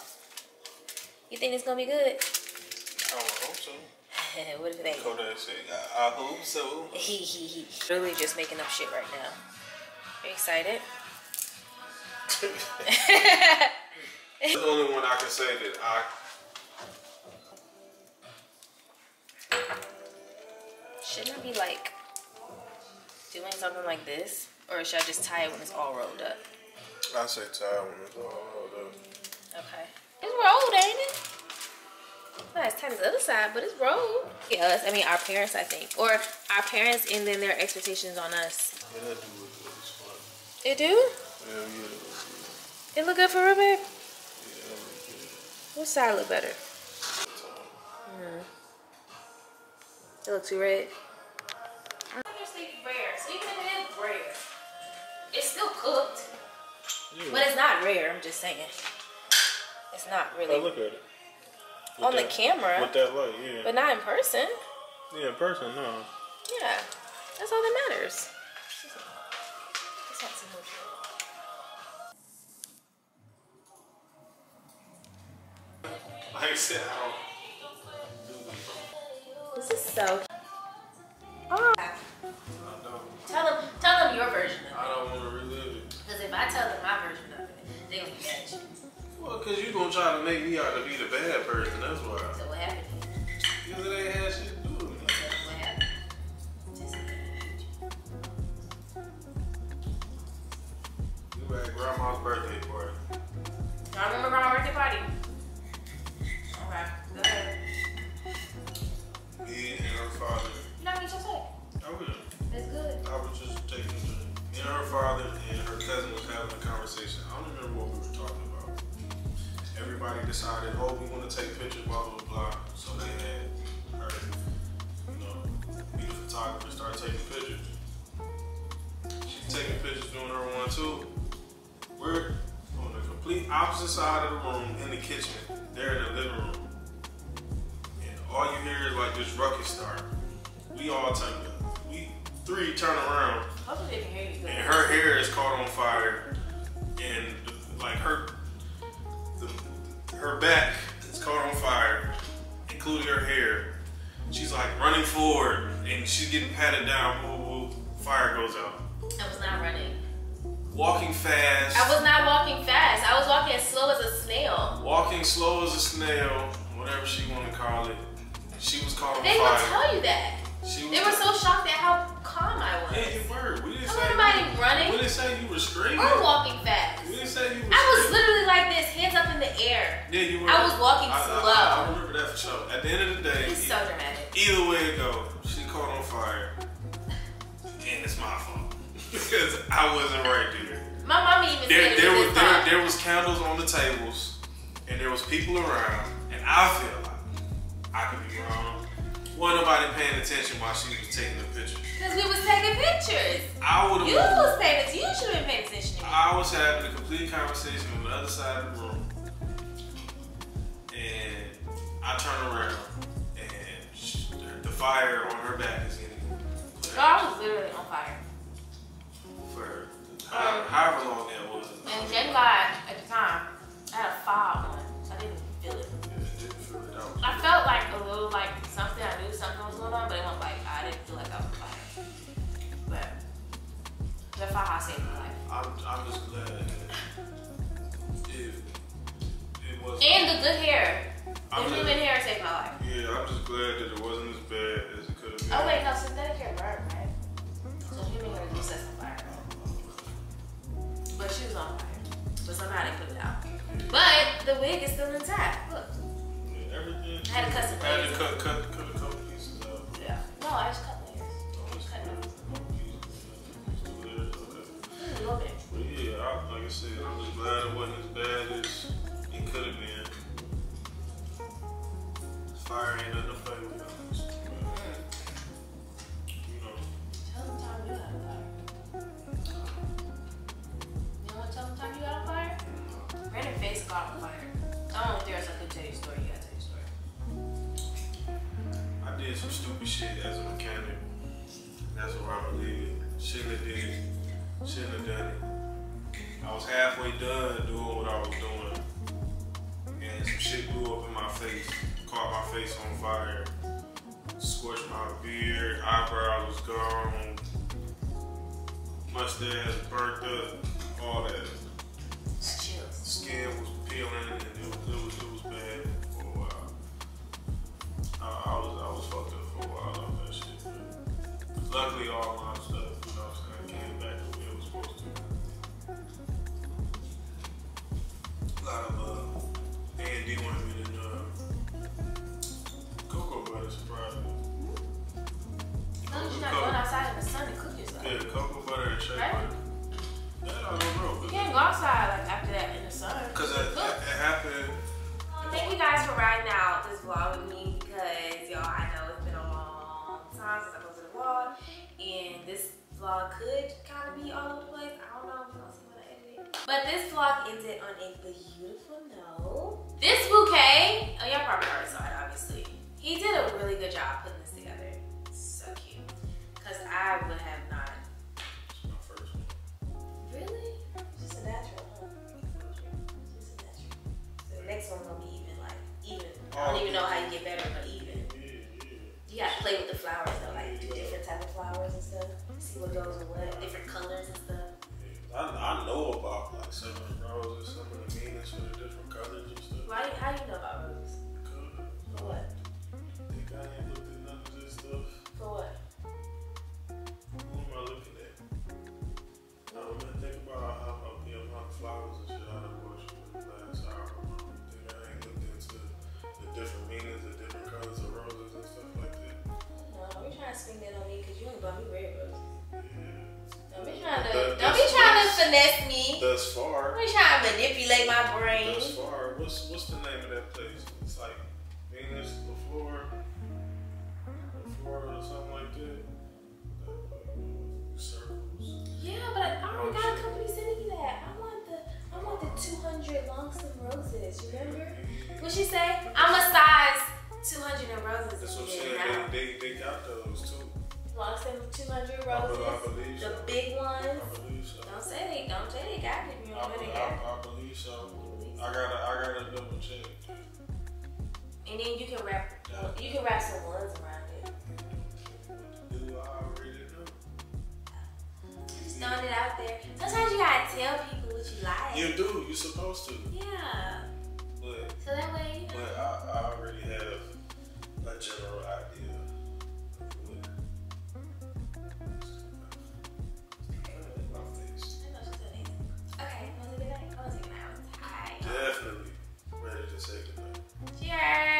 Speaker 1: You think it's gonna be good?
Speaker 9: Oh, I hope so.
Speaker 1: what it ain't?
Speaker 9: Kodak said, I, I hope so.
Speaker 1: really just making up shit right now. Are you excited?
Speaker 9: It's the only one I can say that I
Speaker 1: Shouldn't I be like doing something like this? Or should I just tie it when it's all rolled up?
Speaker 9: I say tie it when it's all rolled up.
Speaker 1: Okay. It's rolled, ain't it? Not as tight as the other side, but it's rolled. Yeah, us, I mean our parents, I think. Or our parents and then their expectations on us.
Speaker 9: Yeah, that do look good as.
Speaker 1: It do?
Speaker 9: Hell yeah, that look good.
Speaker 1: It look good for real, babe?
Speaker 9: Yeah, that.
Speaker 1: What side look better? Hmm. It look too red. I just think rare. So even if it is rare, it's still cooked. But it's not rare, I'm just saying. It's not really
Speaker 9: Oh, look at it. With
Speaker 1: on the camera,
Speaker 9: With that light, yeah.
Speaker 1: but not in person.
Speaker 9: yeah, in person, no.
Speaker 1: Yeah, that's all that matters. Let's have some more.
Speaker 9: Like I said, I
Speaker 1: This is so.
Speaker 9: Cause you gonna try to make me out to be the bad person. That's why.
Speaker 1: So what happened?
Speaker 9: Because it ain't had shit to do with it.
Speaker 1: Tell them what happened.
Speaker 9: We were at grandma's birthday party.
Speaker 1: Y'all remember grandma's birthday party? Okay, go ahead.
Speaker 9: Me and her father.
Speaker 1: You not get your say.
Speaker 9: I oh, would.
Speaker 1: That's good.
Speaker 9: I was just taking the Me and her father and her cousin was having a conversation. I don't remember what we were talking about. Everybody decided, oh, we want to take pictures, blah, blah, blah. So they had her, you know, be the photographer, start taking pictures. She's taking pictures doing her one too. We're on the complete opposite side of the room in the kitchen. They're in the living room. And all you hear is like this ruckus start. We all turn, we three turn around
Speaker 1: Hopefully they can hear you good.
Speaker 9: and her hair is caught on fire, and like her, the, her back is caught on fire, including her hair. She's like running forward, and she's getting patted down. Woo, woo, fire goes out.
Speaker 1: I was not running.
Speaker 9: Walking fast,
Speaker 1: I was not walking fast. I was walking as slow as a snail.
Speaker 9: walking slow as a snail, whatever she want to call it. She was caught on
Speaker 1: They would
Speaker 9: fire.
Speaker 1: tell you that. They were so shocked at how calm I was.
Speaker 9: Yeah, you were. We didn't
Speaker 1: I
Speaker 9: say
Speaker 1: nobody
Speaker 9: you,
Speaker 1: running.
Speaker 9: We didn't say you were screaming.
Speaker 1: Or walking fast.
Speaker 9: We didn't say you were.
Speaker 1: I was literally like this, hands up in the air.
Speaker 9: Yeah, you were.
Speaker 1: I was walking
Speaker 9: I,
Speaker 1: slow.
Speaker 9: I, I remember that for sure. At the end of the day,
Speaker 1: It's so dramatic.
Speaker 9: either way it go, she caught on fire, and it's my fault because I wasn't right there.
Speaker 1: My mama even
Speaker 9: There,
Speaker 1: said
Speaker 9: there
Speaker 1: was
Speaker 9: was there, there was candles on the tables, and there was people around, and I feel like I could be wrong. Wasn't nobody paying attention while she was taking the picture.
Speaker 1: Because we was taking pictures.
Speaker 9: I would have.
Speaker 1: You was paying attention. You should have been paying attention to.
Speaker 9: I was having a complete conversation on the other side of the room, and I turn around, and sh- the fire on her back is getting
Speaker 1: Girl, I was literally on fire.
Speaker 9: for how- however long that was.
Speaker 1: And thank God at the time, I had a file on. I felt like a little like something. I knew something was going on, but it wasn't like I didn't feel like I was on fire. But the fire saved my life.
Speaker 9: I'm, I'm just glad that it, was.
Speaker 1: And the good hair. The
Speaker 9: I'm
Speaker 1: human hair saved my life.
Speaker 9: yeah, I'm just glad that it wasn't as bad as it could have been.
Speaker 1: Oh wait, no, synthetic hair burn, right? So human hair just sets on fire. But she was on fire. But somehow they put it out. But the wig is still intact. Look.
Speaker 9: Everything.
Speaker 1: I had to cut some
Speaker 9: Had to cut, cut, cut a couple pieces out.
Speaker 1: Yeah. No, I just cut layers.
Speaker 9: Almost
Speaker 1: Cut them. Mm, layers, a little bit.
Speaker 9: But yeah, I, like I said, I'm just glad it wasn't as bad as it could have been. Fire ain't nothing to play with. Mm-hmm. You know,
Speaker 1: Tell them time you got fire. You know what tell them time you got fire? Brandon face got on fire. I don't know if there's a good tell you story.
Speaker 9: I did some stupid shit as a mechanic. That's gonna leave it. Shouldn't have did it. Shouldn't have done it. I was halfway done doing what I was doing, and some shit blew up in my face, caught my face on fire, scorched my beard, eyebrows was gone, mustache burnt up, all that. Skin was peeling, and it was, it was, it was bad for a while. I, I was I was fucked up for a while on that shit. But luckily, all my stuff, you know, what I'm saying, came back the way it was supposed to. A lot of uh, A and D ointment and uh, cocoa butter surprised me.
Speaker 1: As long as you're not going outside in the sun and cook yourself.
Speaker 9: Yeah, cocoa butter and shea
Speaker 1: Right?
Speaker 9: butter. Yeah, I don't know.
Speaker 1: You can't go outside like after that in the sun.
Speaker 9: Because it, it, it happened.
Speaker 1: Thank you guys for riding out vlog could kind of be all over the place. I don't know. We're gonna see when I edit it. But this vlog ended on a beautiful note. This bouquet, oh y'all probably already saw it, obviously. He did a really good job putting this together. So cute. Cause I would have not. Really? Just a natural, huh? Just a natural. The next one gonna be even like even. I don't even know how you get better, but even. You gotta play with the flowers though, like do different type of flowers and stuff. See what goes with what, different colors and stuff.
Speaker 9: I, I know about like some of the roses, some of the meanings for the different colors and stuff.
Speaker 1: Why? How you know about roses? For what?
Speaker 9: I think
Speaker 1: finesse me.
Speaker 9: Thus far.
Speaker 1: Be trying to manipulate my brain.
Speaker 9: Thus far, what's what's the name of that place? It's like Venus et Fleur, before or something like that. Uh, circles.
Speaker 1: Yeah, but I already got a company sending me that. I want the I want the 200 longsome roses. Remember? What she say? I'm a size 200 in roses.
Speaker 9: That's what I'm saying.
Speaker 1: now.
Speaker 9: They, they, they got those too.
Speaker 1: Longsome 200
Speaker 9: I be-
Speaker 1: roses.
Speaker 9: I believe
Speaker 1: the
Speaker 9: so.
Speaker 1: big ones.
Speaker 9: I believe so.
Speaker 1: Don't say they don't say they got it. You
Speaker 9: I,
Speaker 1: know they got it.
Speaker 9: I, I believe so. I gotta I gotta double check.
Speaker 1: And then you can wrap you can wrap some ones around it. Mm-hmm.
Speaker 9: Do I already know?
Speaker 1: Just throwing it out there. Sometimes you gotta tell people what you like.
Speaker 9: You do. You're supposed to.
Speaker 1: Yeah.
Speaker 9: But
Speaker 1: So that way, you know.
Speaker 9: but I, I already have a general idea. Yay!